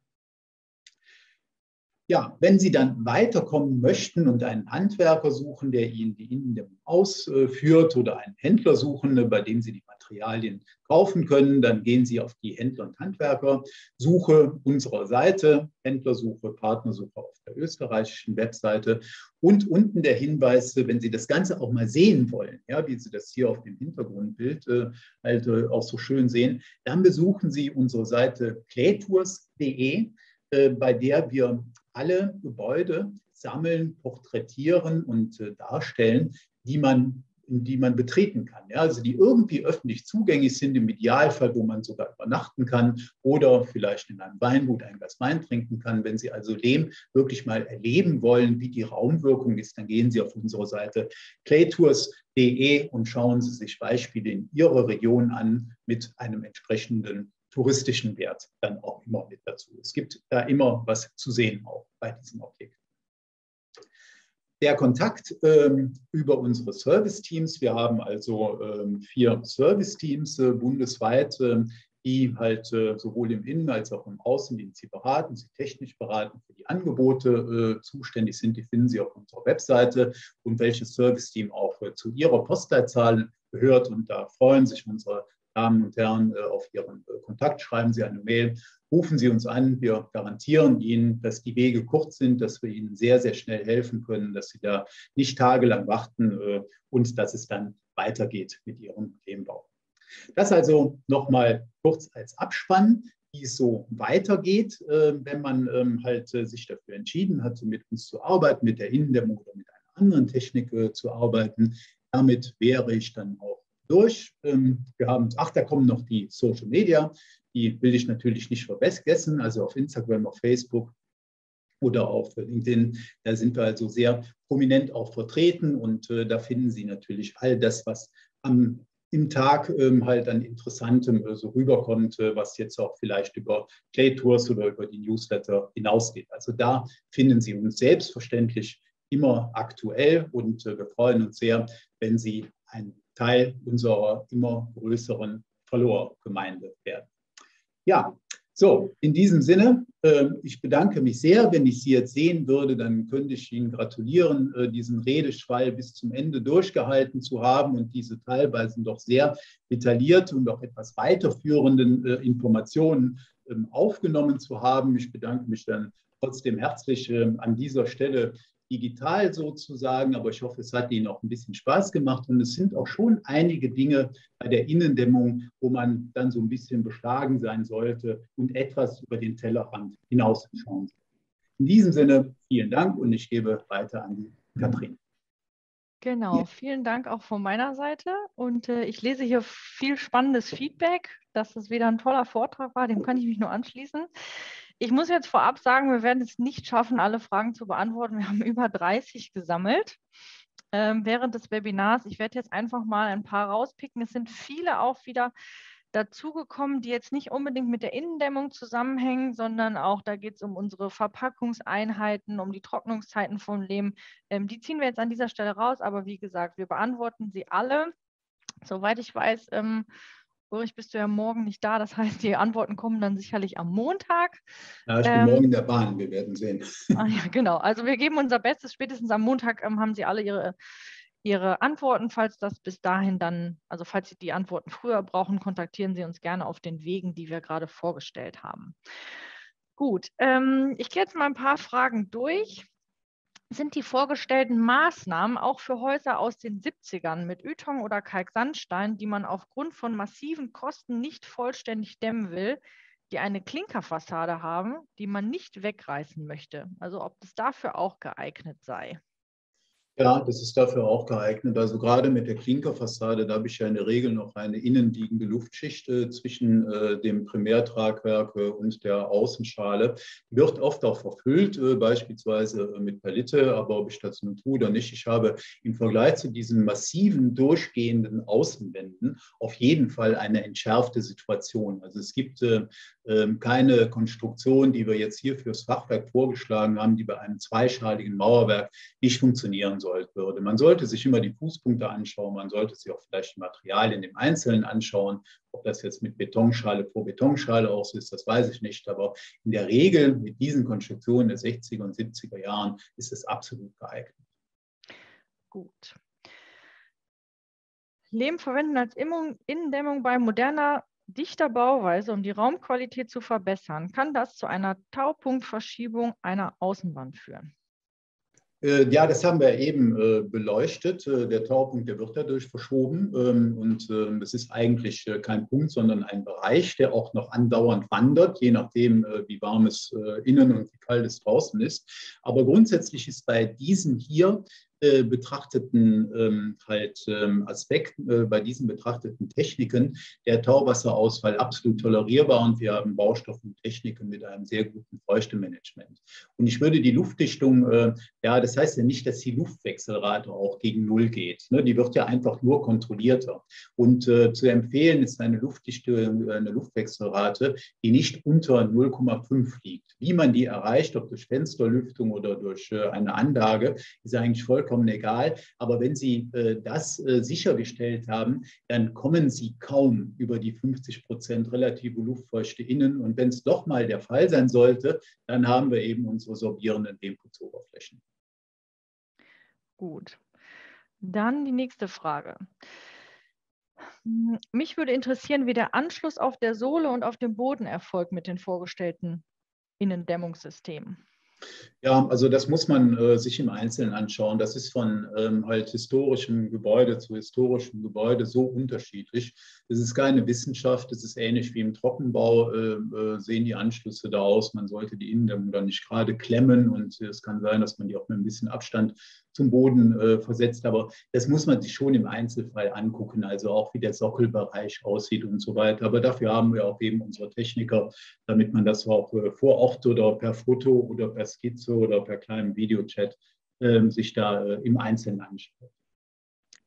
Ja, wenn Sie dann weiterkommen möchten und einen Handwerker suchen, der Ihnen die Innendämmung ausführt oder einen Händler suchen, bei dem Sie die Materialien kaufen können, dann gehen Sie auf die Händler- und Handwerkersuche unserer Seite, Händlersuche, Partnersuche auf der österreichischen Webseite. Und unten der Hinweis, wenn Sie das Ganze auch mal sehen wollen, ja, wie Sie das hier auf dem Hintergrundbild äh, halt, äh, auch so schön sehen, dann besuchen Sie unsere Seite claytours.de, äh, bei der wir alle Gebäude sammeln, porträtieren und äh, darstellen, die man, die man betreten kann. Ja, also die irgendwie öffentlich zugänglich sind, im Idealfall, wo man sogar übernachten kann oder vielleicht in einem Weingut ein Glas Wein trinken kann. Wenn Sie also Lehm wirklich mal erleben wollen, wie die Raumwirkung ist, dann gehen Sie auf unsere Seite claytours.de und schauen Sie sich Beispiele in Ihrer Region an mit einem entsprechenden touristischen Wert dann auch immer mit dazu. Es gibt da immer was zu sehen auch bei diesem Objekt. Der Kontakt ähm, über unsere Service-Teams. Wir haben also ähm, vier Service-Teams äh, bundesweit, äh, die halt äh, sowohl im Innen- als auch im Außendienst sie beraten, sie technisch beraten, für die Angebote äh, zuständig sind. Die finden Sie auf unserer Webseite und welches Service-Team auch äh, zu Ihrer Postleitzahl gehört. Und da freuen sich unsere Damen und Herren, äh, auf Ihren äh, Kontakt, schreiben Sie eine Mail, rufen Sie uns an. Wir garantieren Ihnen, dass die Wege kurz sind, dass wir Ihnen sehr, sehr schnell helfen können, dass Sie da nicht tagelang warten äh, und dass es dann weitergeht mit ihrem Lehmbau. Das also nochmal kurz als Abspann, wie es so weitergeht, wenn man ähm, halt sich dafür entschieden hat, mit uns zu arbeiten, mit der Innendämmung oder mit einer anderen Technik zu arbeiten. Damit wäre ich dann auch durch. Ähm, wir haben, ach, da kommen noch die Social Media. Die will ich natürlich nicht vergessen. Also auf Instagram, auf Facebook oder auf LinkedIn. Da sind wir also sehr prominent auch vertreten und äh, da finden Sie natürlich all das, was am im Tag ähm, halt an Interessantem äh, so rüberkommt, äh, was jetzt auch vielleicht über Play-Tours oder über die Newsletter hinausgeht. Also da finden Sie uns selbstverständlich immer aktuell und äh, wir freuen uns sehr, wenn Sie ein Teil unserer immer größeren Follower-Gemeinde werden. Ja, so, in diesem Sinne, äh, ich bedanke mich sehr. Wenn ich Sie jetzt sehen würde, dann könnte ich Ihnen gratulieren, äh, diesen Redeschwall bis zum Ende durchgehalten zu haben und diese teilweise doch sehr detaillierte und auch etwas weiterführenden äh, Informationen ähm, aufgenommen zu haben. Ich bedanke mich dann trotzdem herzlich ähm, an dieser Stelle digital sozusagen, aber ich hoffe, es hat Ihnen auch ein bisschen Spaß gemacht und es sind auch schon einige Dinge bei der Innendämmung, wo man dann so ein bisschen beschlagen sein sollte und etwas über den Tellerrand hinausschauen. In diesem Sinne, vielen Dank und ich gebe weiter an die Katrin. Genau, vielen Dank auch von meiner Seite. Und äh, ich lese hier viel spannendes Feedback, dass es wieder ein toller Vortrag war, dem kann ich mich nur anschließen. Ich muss jetzt vorab sagen, wir werden es nicht schaffen, alle Fragen zu beantworten. Wir haben über 30 gesammelt ähm, während des Webinars. Ich werde jetzt einfach mal ein paar rauspicken. Es sind viele auch wieder dazugekommen, die jetzt nicht unbedingt mit der Innendämmung zusammenhängen, sondern auch da geht es um unsere Verpackungseinheiten, um die Trocknungszeiten vom Lehm. Ähm, die ziehen wir jetzt an dieser Stelle raus, aber wie gesagt, wir beantworten sie alle. Soweit ich weiß, ähm, Ulrich, bist du ja morgen nicht da. Das heißt, die Antworten kommen dann sicherlich am Montag. Ja, ich bin ähm, morgen in der Bahn. Wir werden sehen. Ah, ja, genau. Also wir geben unser Bestes. Spätestens am Montag ähm, haben Sie alle Ihre, Ihre Antworten. Falls das bis dahin dann, also falls Sie die Antworten früher brauchen, kontaktieren Sie uns gerne auf den Wegen, die wir gerade vorgestellt haben. Gut, ähm, ich gehe jetzt mal ein paar Fragen durch sind die vorgestellten Maßnahmen auch für Häuser aus den 70ern mit Ytong oder Kalksandstein, die man aufgrund von massiven Kosten nicht vollständig dämmen will, die eine Klinkerfassade haben, die man nicht wegreißen möchte. Also ob das dafür auch geeignet sei. Ja, das ist dafür auch geeignet. Also gerade mit der Klinkerfassade, da habe ich ja in der Regel noch eine innenliegende Luftschicht äh, zwischen äh, dem Primärtragwerk äh, und der Außenschale. Die wird oft auch verfüllt, äh, beispielsweise äh, mit Perlite, aber ob ich das nun tue oder nicht, ich habe im Vergleich zu diesen massiven durchgehenden Außenwänden auf jeden Fall eine entschärfte Situation. Also es gibt äh, ähm, keine Konstruktion, die wir jetzt hier fürs Fachwerk vorgeschlagen haben, die bei einem zweischaligen Mauerwerk nicht funktionieren sollte, würde. Man sollte sich immer die Fußpunkte anschauen, man sollte sich auch vielleicht die Materialien im Einzelnen anschauen. Ob das jetzt mit Betonschale vor Betonschale aus ist, das weiß ich nicht. Aber in der Regel mit diesen Konstruktionen der 60er und 70er Jahren ist es absolut geeignet. Gut. Lehm verwenden als Innendämmung bei moderner dichter Bauweise, um die Raumqualität zu verbessern, kann das zu einer Taupunktverschiebung einer Außenwand führen. Äh, ja, das haben wir eben äh, beleuchtet. Äh, der Taupunkt, der wird dadurch verschoben. Ähm, und ähm, es ist eigentlich kein Punkt, sondern ein Bereich, der auch noch andauernd wandert, je nachdem, wie warm es innen und wie kalt es draußen ist. Aber grundsätzlich ist bei diesen hier äh, betrachteten ähm, halt, ähm, Aspekten, äh, bei diesen betrachteten Techniken der Tauwasserausfall absolut tolerierbar und wir haben Baustoff und Techniken mit einem sehr guten Feuchtemanagement. Und ich würde die Luftdichtung, äh, ja, das heißt ja nicht, dass die Luftwechselrate auch gegen Null geht. Ne? Die wird ja einfach nur kontrollierter. Und äh, zu empfehlen ist eine Luftdichte, eine Luftwechselrate, die nicht unter 0,5 liegt. Wie man die erreicht, ob durch Fensterlüftung oder durch äh, eine Anlage, ist eigentlich vollkommen vollkommen egal. Aber wenn Sie äh, das äh, sichergestellt haben, dann kommen Sie kaum über die 50 Prozent relative Luftfeuchte innen. Und wenn es doch mal der Fall sein sollte, dann haben wir eben unsere sorbierenden Lehmputzoberflächen. Gut. Dann die nächste Frage. Mich würde interessieren, wie der Anschluss auf der Sohle und auf dem Boden erfolgt mit den vorgestellten Innendämmungssystemen. Ja, also das muss man äh, sich im Einzelnen anschauen. Das ist von ähm, halt historischem Gebäude zu historischem Gebäude so unterschiedlich. Es ist keine Wissenschaft, es ist ähnlich wie im Trockenbau, äh, äh, sehen die Anschlüsse da aus. Man sollte die Innendämmung dann nicht gerade klemmen und es kann sein, dass man die auch mit ein bisschen Abstand zum Boden äh, versetzt. Aber das muss man sich schon im Einzelfall angucken, also auch wie der Sockelbereich aussieht und so weiter. Aber dafür haben wir auch eben unsere Techniker, damit man das auch äh, vor Ort oder per Foto oder per Skizze oder per kleinem Videochat äh, sich da äh, im Einzelnen anschaut.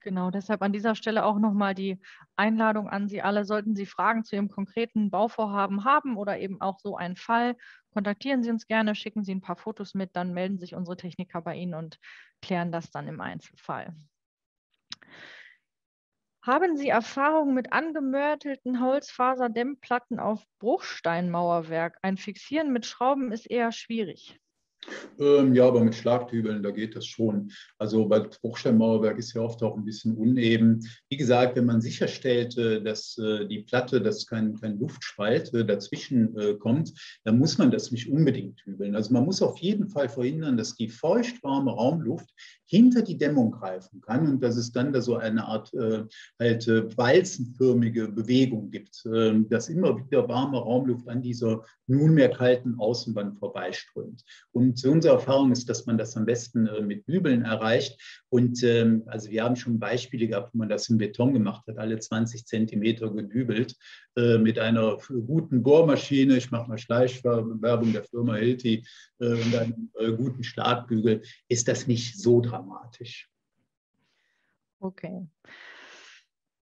Genau, deshalb an dieser Stelle auch nochmal die Einladung an Sie alle. Sollten Sie Fragen zu Ihrem konkreten Bauvorhaben haben oder eben auch so einen Fall, kontaktieren Sie uns gerne, schicken Sie ein paar Fotos mit, dann melden sich unsere Techniker bei Ihnen und klären das dann im Einzelfall. Haben Sie Erfahrungen mit angemörtelten Holzfaserdämmplatten auf Bruchsteinmauerwerk? Ein Fixieren mit Schrauben ist eher schwierig. Ähm, ja, aber mit Schlagdübeln, da geht das schon. Also bei Bruchsteinmauerwerk ist ja oft auch ein bisschen uneben. Wie gesagt, wenn man sicherstellt, äh, dass äh, die Platte, dass kein, kein Luftspalt äh, dazwischen kommt, dann muss man das nicht unbedingt dübeln. Also man muss auf jeden Fall verhindern, dass die feuchtwarme Raumluft hinter die Dämmung greifen kann und dass es dann da so eine Art äh, halt äh, walzenförmige Bewegung gibt, äh, dass immer wieder warme Raumluft an dieser nunmehr kalten Außenwand vorbeiströmt. Und unsere Erfahrung ist, dass man das am besten äh, mit Dübeln erreicht. Und ähm, also wir haben schon Beispiele gehabt, wo man das im Beton gemacht hat, alle 20 Zentimeter gedübelt äh, mit einer guten Bohrmaschine. Ich mache mal Schleichwerbung der Firma Hilti äh, und einem guten Schlagbügel. Ist das nicht so dramatisch? Dramatisch. Okay.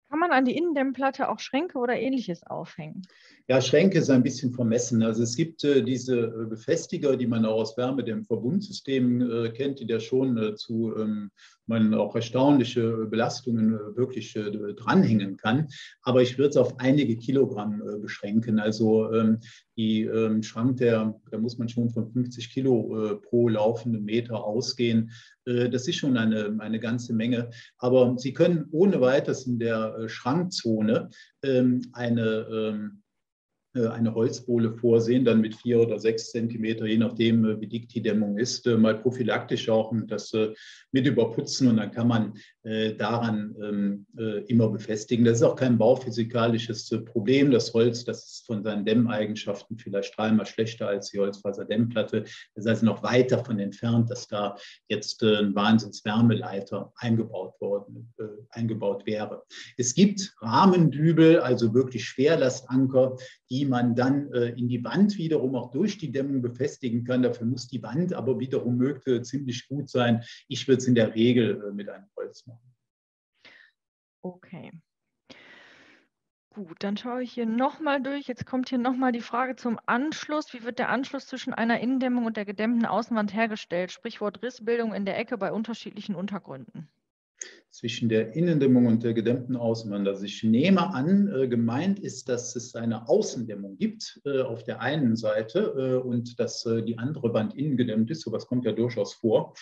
Kann man an die Innendämmplatte auch Schränke oder ähnliches aufhängen? Ja, Schränke ist ein bisschen vermessen. Also es gibt äh, diese äh, Befestiger, die man auch aus Wärmedämmverbundsystemen äh, kennt, die da schon äh, zu ähm, man auch erstaunliche Belastungen äh, wirklich äh, dranhängen kann. Aber ich würde es auf einige Kilogramm beschränken. Also ähm, die ähm, Schrank, der, da muss man schon von 50 Kilo pro laufenden Meter ausgehen. Das ist schon eine, eine ganze Menge. Aber Sie können ohne weiteres in der Schrankzone ähm, eine äh, eine Holzbohle vorsehen, dann mit vier oder sechs Zentimeter, je nachdem, äh, wie dick die Dämmung ist, äh, mal prophylaktisch auch und das mit überputzen und dann kann man daran ähm, immer befestigen. Das ist auch kein bauphysikalisches Problem. Das Holz, das ist von seinen Dämmeigenschaften vielleicht dreimal schlechter als die Holzfaserdämmplatte. Das also noch weit davon entfernt, dass da jetzt ein Wahnsinnswärmeleiter eingebaut worden, eingebaut wäre. Es gibt Rahmendübel, also wirklich Schwerlastanker, die man dann äh, in die Wand wiederum auch durch die Dämmung befestigen kann. Dafür muss die Wand aber wiederum möglich ziemlich gut sein. Ich würde es in der Regel äh, mit einem Holz machen. Okay. Gut, dann schaue ich hier nochmal durch. Jetzt kommt hier nochmal die Frage zum Anschluss. Wie wird der Anschluss zwischen einer Innendämmung und der gedämmten Außenwand hergestellt? Sprichwort Rissbildung in der Ecke bei unterschiedlichen Untergründen zwischen der Innendämmung und der gedämmten Außenwand. Also ich nehme an, äh, gemeint ist, dass es eine Außendämmung gibt äh, auf der einen Seite äh, und dass die andere Wand innen gedämmt ist. Sowas kommt ja durchaus vor.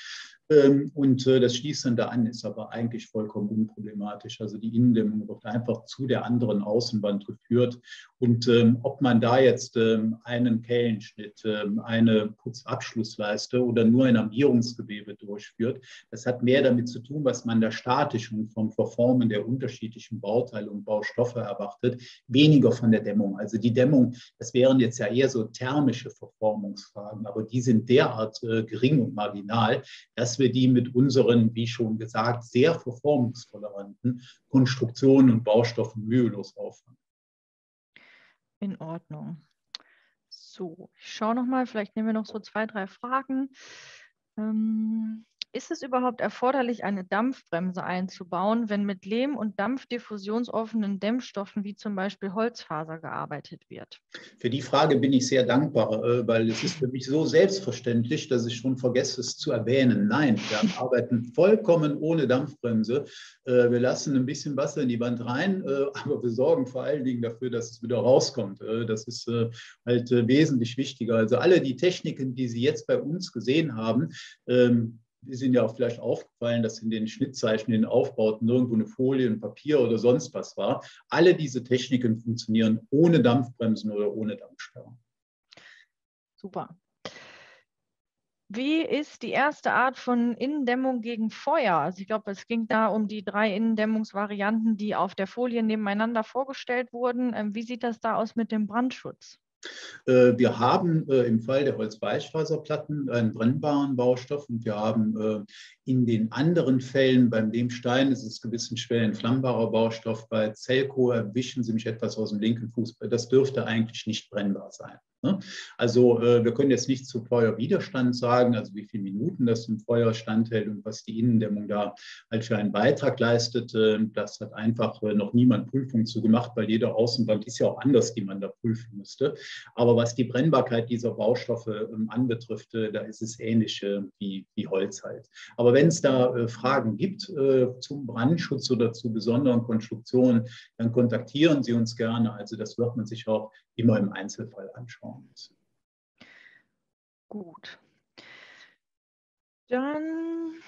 Ähm, und das schließt dann da an, ist aber eigentlich vollkommen unproblematisch. Also die Innendämmung wird einfach zu der anderen Außenwand geführt. Und ähm, ob man da jetzt ähm, einen Kellenschnitt, eine Putzabschlussleiste oder nur ein Armierungsgewebe durchführt, das hat mehr damit zu tun, was man da statisch und vom Verformen der unterschiedlichen Bauteile und Baustoffe erwartet, weniger von der Dämmung. Also die Dämmung, das wären jetzt ja eher so thermische Verformungsfragen, aber die sind derart äh, gering und marginal, dass dass wir die mit unseren, wie schon gesagt, sehr verformungstoleranten Konstruktionen und Baustoffen mühelos auffangen. In Ordnung. So, ich schaue nochmal, vielleicht nehmen wir noch so zwei, drei Fragen. Ähm, ist es überhaupt erforderlich, eine Dampfbremse einzubauen, wenn mit Lehm- und dampfdiffusionsoffenen Dämmstoffen wie zum Beispiel Holzfaser gearbeitet wird? Für die Frage bin ich sehr dankbar, äh, weil es ist für mich so selbstverständlich, dass ich schon vergesse, es zu erwähnen. Nein, wir arbeiten vollkommen ohne Dampfbremse. Äh, wir lassen ein bisschen Wasser in die Wand rein, äh, aber wir sorgen vor allen Dingen dafür, dass es wieder rauskommt. Das ist halt wesentlich wichtiger. Also alle die Techniken, die Sie jetzt bei uns gesehen haben, ähm, ist Ihnen ja auch vielleicht aufgefallen, dass in den Schnittzeichen, in den Aufbauten irgendwo eine Folie, ein Papier oder sonst was war. Alle diese Techniken funktionieren ohne Dampfbremsen oder ohne Dampfsperren. Super. Wie ist die erste Art von Innendämmung gegen Feuer? Also ich glaube, es ging da um die drei Innendämmungsvarianten, die auf der Folie nebeneinander vorgestellt wurden. Ähm, wie sieht das da aus mit dem Brandschutz? Äh, wir haben äh, im Fall der Holzweichfaserplatten einen brennbaren Baustoff und wir haben äh, in den anderen Fällen, beim Lehmstein ist es gewiss ein schwer entflammbarer Baustoff. Bei Zellko erwischen Sie mich etwas aus dem linken Fuß. Das dürfte eigentlich nicht brennbar sein. Ne? Also wir können jetzt nicht zu Feuerwiderstand sagen, also wie viele Minuten das im Feuer standhält und was die Innendämmung da halt für einen Beitrag leistet. Das hat einfach noch niemand Prüfung zu gemacht, weil jede Außenwand ist ja auch anders, die man da prüfen müsste. Aber was die Brennbarkeit dieser Baustoffe ähm, anbetrifft, äh, da ist es ähnlich äh, wie, wie Holz halt. Aber wenn es da äh, Fragen gibt zum Brandschutz oder zu besonderen Konstruktionen, dann kontaktieren Sie uns gerne. Also das wird man sich auch immer im Einzelfall anschauen müssen. Gut. Dann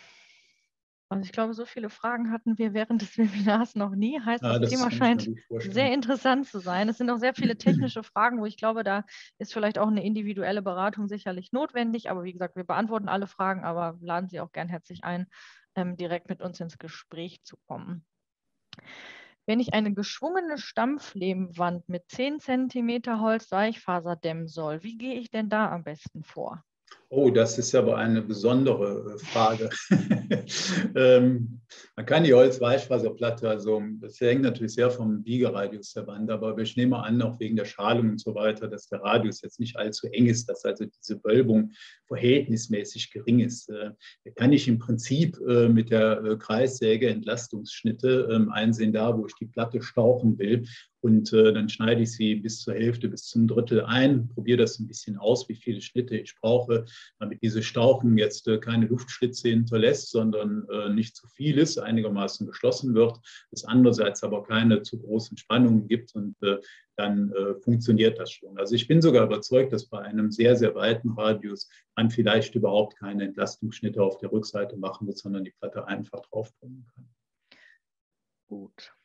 also ich glaube, so viele Fragen hatten wir während des Webinars noch nie. Heißt, ja, das, das Thema scheint sehr interessant zu sein. Es sind auch sehr viele technische Fragen, wo ich glaube, da ist vielleicht auch eine individuelle Beratung sicherlich notwendig. Aber wie gesagt, wir beantworten alle Fragen, aber laden Sie auch gern herzlich ein, ähm, direkt mit uns ins Gespräch zu kommen. Wenn ich eine geschwungene Stampflehmwand mit 10 cm Holz-Weichfaser dämmen soll, wie gehe ich denn da am besten vor? Oh, das ist aber eine besondere äh, Frage. ähm, man kann die Holz-Weichfaserplatte, also das hängt natürlich sehr vom Biegeradius der Wand, aber ich nehme an, auch wegen der Schalung und so weiter, dass der Radius jetzt nicht allzu eng ist, dass also diese Wölbung verhältnismäßig gering ist. Äh, da kann ich im Prinzip äh, mit der äh, Kreissäge Entlastungsschnitte ähm, einsehen, da wo ich die Platte stauchen will und äh, dann schneide ich sie bis zur Hälfte, bis zum Drittel ein, probiere das ein bisschen aus, wie viele Schnitte ich brauche, damit diese Stauchung jetzt äh, keine Luftschlitze hinterlässt, sondern äh, nicht zu viel ist, einigermaßen geschlossen wird, es andererseits aber keine zu großen Spannungen gibt und äh, dann äh, funktioniert das schon. Also ich bin sogar überzeugt, dass bei einem sehr, sehr weiten Radius man vielleicht überhaupt keine Entlastungsschnitte auf der Rückseite machen muss, sondern die Platte einfach draufbringen kann. Gut.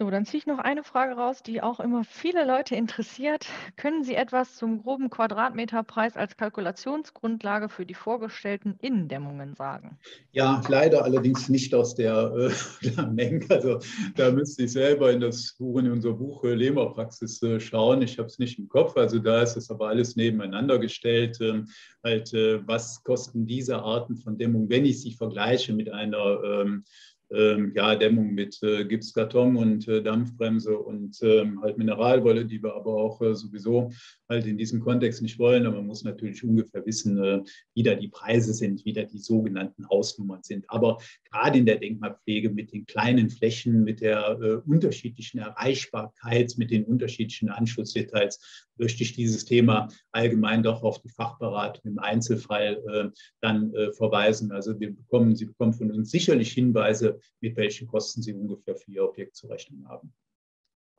So, dann ziehe ich noch eine Frage raus, die auch immer viele Leute interessiert. Können Sie etwas zum groben Quadratmeterpreis als Kalkulationsgrundlage für die vorgestellten Innendämmungen sagen? Ja, leider allerdings nicht aus der, äh, der Menge. Also da müsste ich selber in das Buch, in unser Buch äh, Lehmerpraxis äh, schauen. Ich habe es nicht im Kopf. Also da ist es aber alles nebeneinander gestellt. Ähm, halt, äh, was kosten diese Arten von Dämmung, wenn ich sie vergleiche mit einer ähm, ja, Dämmung mit äh, Gipskarton und äh, Dampfbremse und ähm, halt Mineralwolle, die wir aber auch äh, sowieso halt in diesem Kontext nicht wollen. Aber man muss natürlich ungefähr wissen, äh, wie da die Preise sind, wie da die sogenannten Hausnummern sind. Aber gerade in der Denkmalpflege mit den kleinen Flächen, mit der äh, unterschiedlichen Erreichbarkeit, mit den unterschiedlichen Anschlussdetails möchte ich dieses Thema allgemein doch auf die Fachberatung im Einzelfall äh, dann verweisen. Also wir bekommen, Sie bekommen von uns sicherlich Hinweise, mit welchen Kosten Sie ungefähr für Ihr Objekt zu rechnen haben.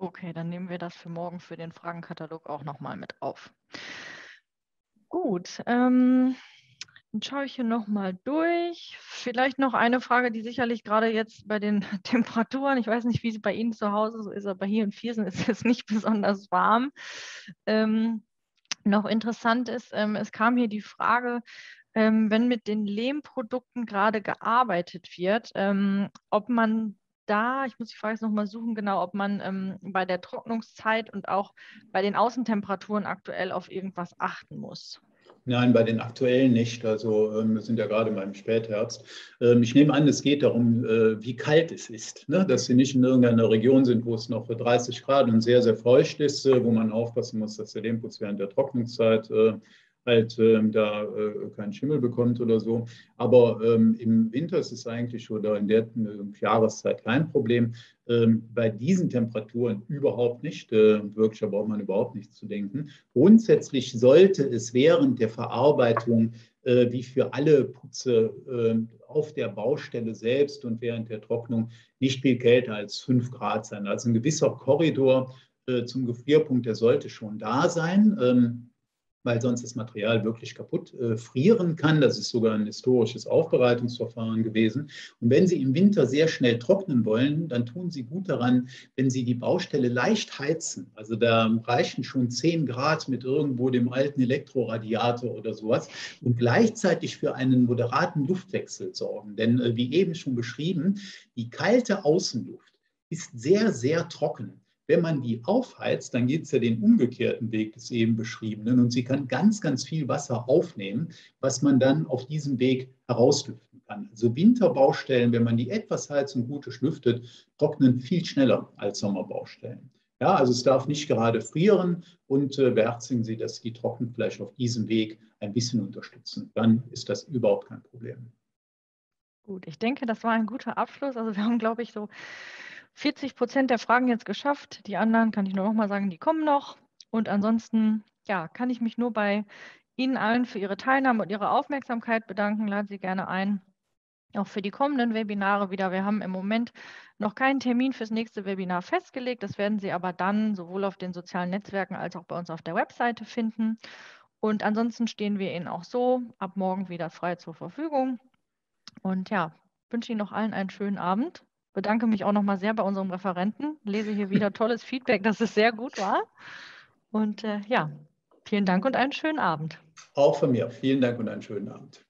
Okay, dann nehmen wir das für morgen für den Fragenkatalog auch nochmal mit auf. Gut, ähm, dann schaue ich hier nochmal durch. Vielleicht noch eine Frage, die sicherlich gerade jetzt bei den Temperaturen, ich weiß nicht, wie es bei Ihnen zu Hause so ist, aber hier in Viersen ist es nicht besonders warm. Ähm, noch interessant ist, ähm, es kam hier die Frage, ähm, wenn mit den Lehmprodukten gerade gearbeitet wird, ähm, ob man da, ich muss die Frage jetzt nochmal suchen, genau, ob man ähm, bei der Trocknungszeit und auch bei den Außentemperaturen aktuell auf irgendwas achten muss. Nein, bei den aktuellen nicht. Also ähm, wir sind ja gerade mal im Spätherbst. Ähm, ich nehme an, es geht darum, äh, wie kalt es ist. Ne? Dass Sie nicht in irgendeiner Region sind, wo es noch 30 Grad und sehr, sehr feucht ist, äh, wo man aufpassen muss, dass der Lehmputz während der Trocknungszeit äh, halt ähm, da äh, keinen Schimmel bekommt oder so. Aber ähm, im Winter ist es eigentlich oder in der äh, Jahreszeit kein Problem. Ähm, bei diesen Temperaturen überhaupt nicht. Äh, wirklich, da braucht man überhaupt nicht zu denken. Grundsätzlich sollte es während der Verarbeitung äh, wie für alle Putze äh, auf der Baustelle selbst und während der Trocknung nicht viel kälter als 5 Grad sein. Also ein gewisser Korridor äh, zum Gefrierpunkt, der sollte schon da sein. Weil sonst das Material wirklich kaputt äh, frieren kann. Das ist sogar ein historisches Aufbereitungsverfahren gewesen. Und wenn Sie im Winter sehr schnell trocknen wollen, dann tun Sie gut daran, wenn Sie die Baustelle leicht heizen. Also da reichen schon 10 Grad mit irgendwo dem alten Elektroradiator oder sowas und gleichzeitig für einen moderaten Luftwechsel sorgen. Denn äh, wie eben schon beschrieben, die kalte Außenluft ist sehr, sehr trocken. Wenn man die aufheizt, dann geht es ja den umgekehrten Weg des eben beschriebenen und sie kann ganz, ganz viel Wasser aufnehmen, was man dann auf diesem Weg herauslüften kann. Also Winterbaustellen, wenn man die etwas heizt und gut lüftet, trocknen viel schneller als Sommerbaustellen. Ja, also es darf nicht gerade frieren und äh, beherzigen Sie, dass die Trockenfläche auf diesem Weg ein bisschen unterstützen. Dann ist das überhaupt kein Problem. Gut, ich denke, das war ein guter Abschluss. Also wir haben, glaube ich, so 40 Prozent der Fragen jetzt geschafft. Die anderen kann ich nur noch mal sagen, die kommen noch. Und ansonsten, ja, kann ich mich nur bei Ihnen allen für Ihre Teilnahme und Ihre Aufmerksamkeit bedanken. Laden Sie gerne ein, auch für die kommenden Webinare wieder. Wir haben im Moment noch keinen Termin fürs nächste Webinar festgelegt. Das werden Sie aber dann sowohl auf den sozialen Netzwerken als auch bei uns auf der Webseite finden. Und ansonsten stehen wir Ihnen auch so ab morgen wieder frei zur Verfügung. Und ja, wünsche Ihnen noch allen einen schönen Abend bedanke mich auch nochmal sehr bei unserem Referenten. Lese hier wieder tolles Feedback, dass es sehr gut war. Und äh, ja, vielen Dank und einen schönen Abend. Auch von mir. Vielen Dank und einen schönen Abend.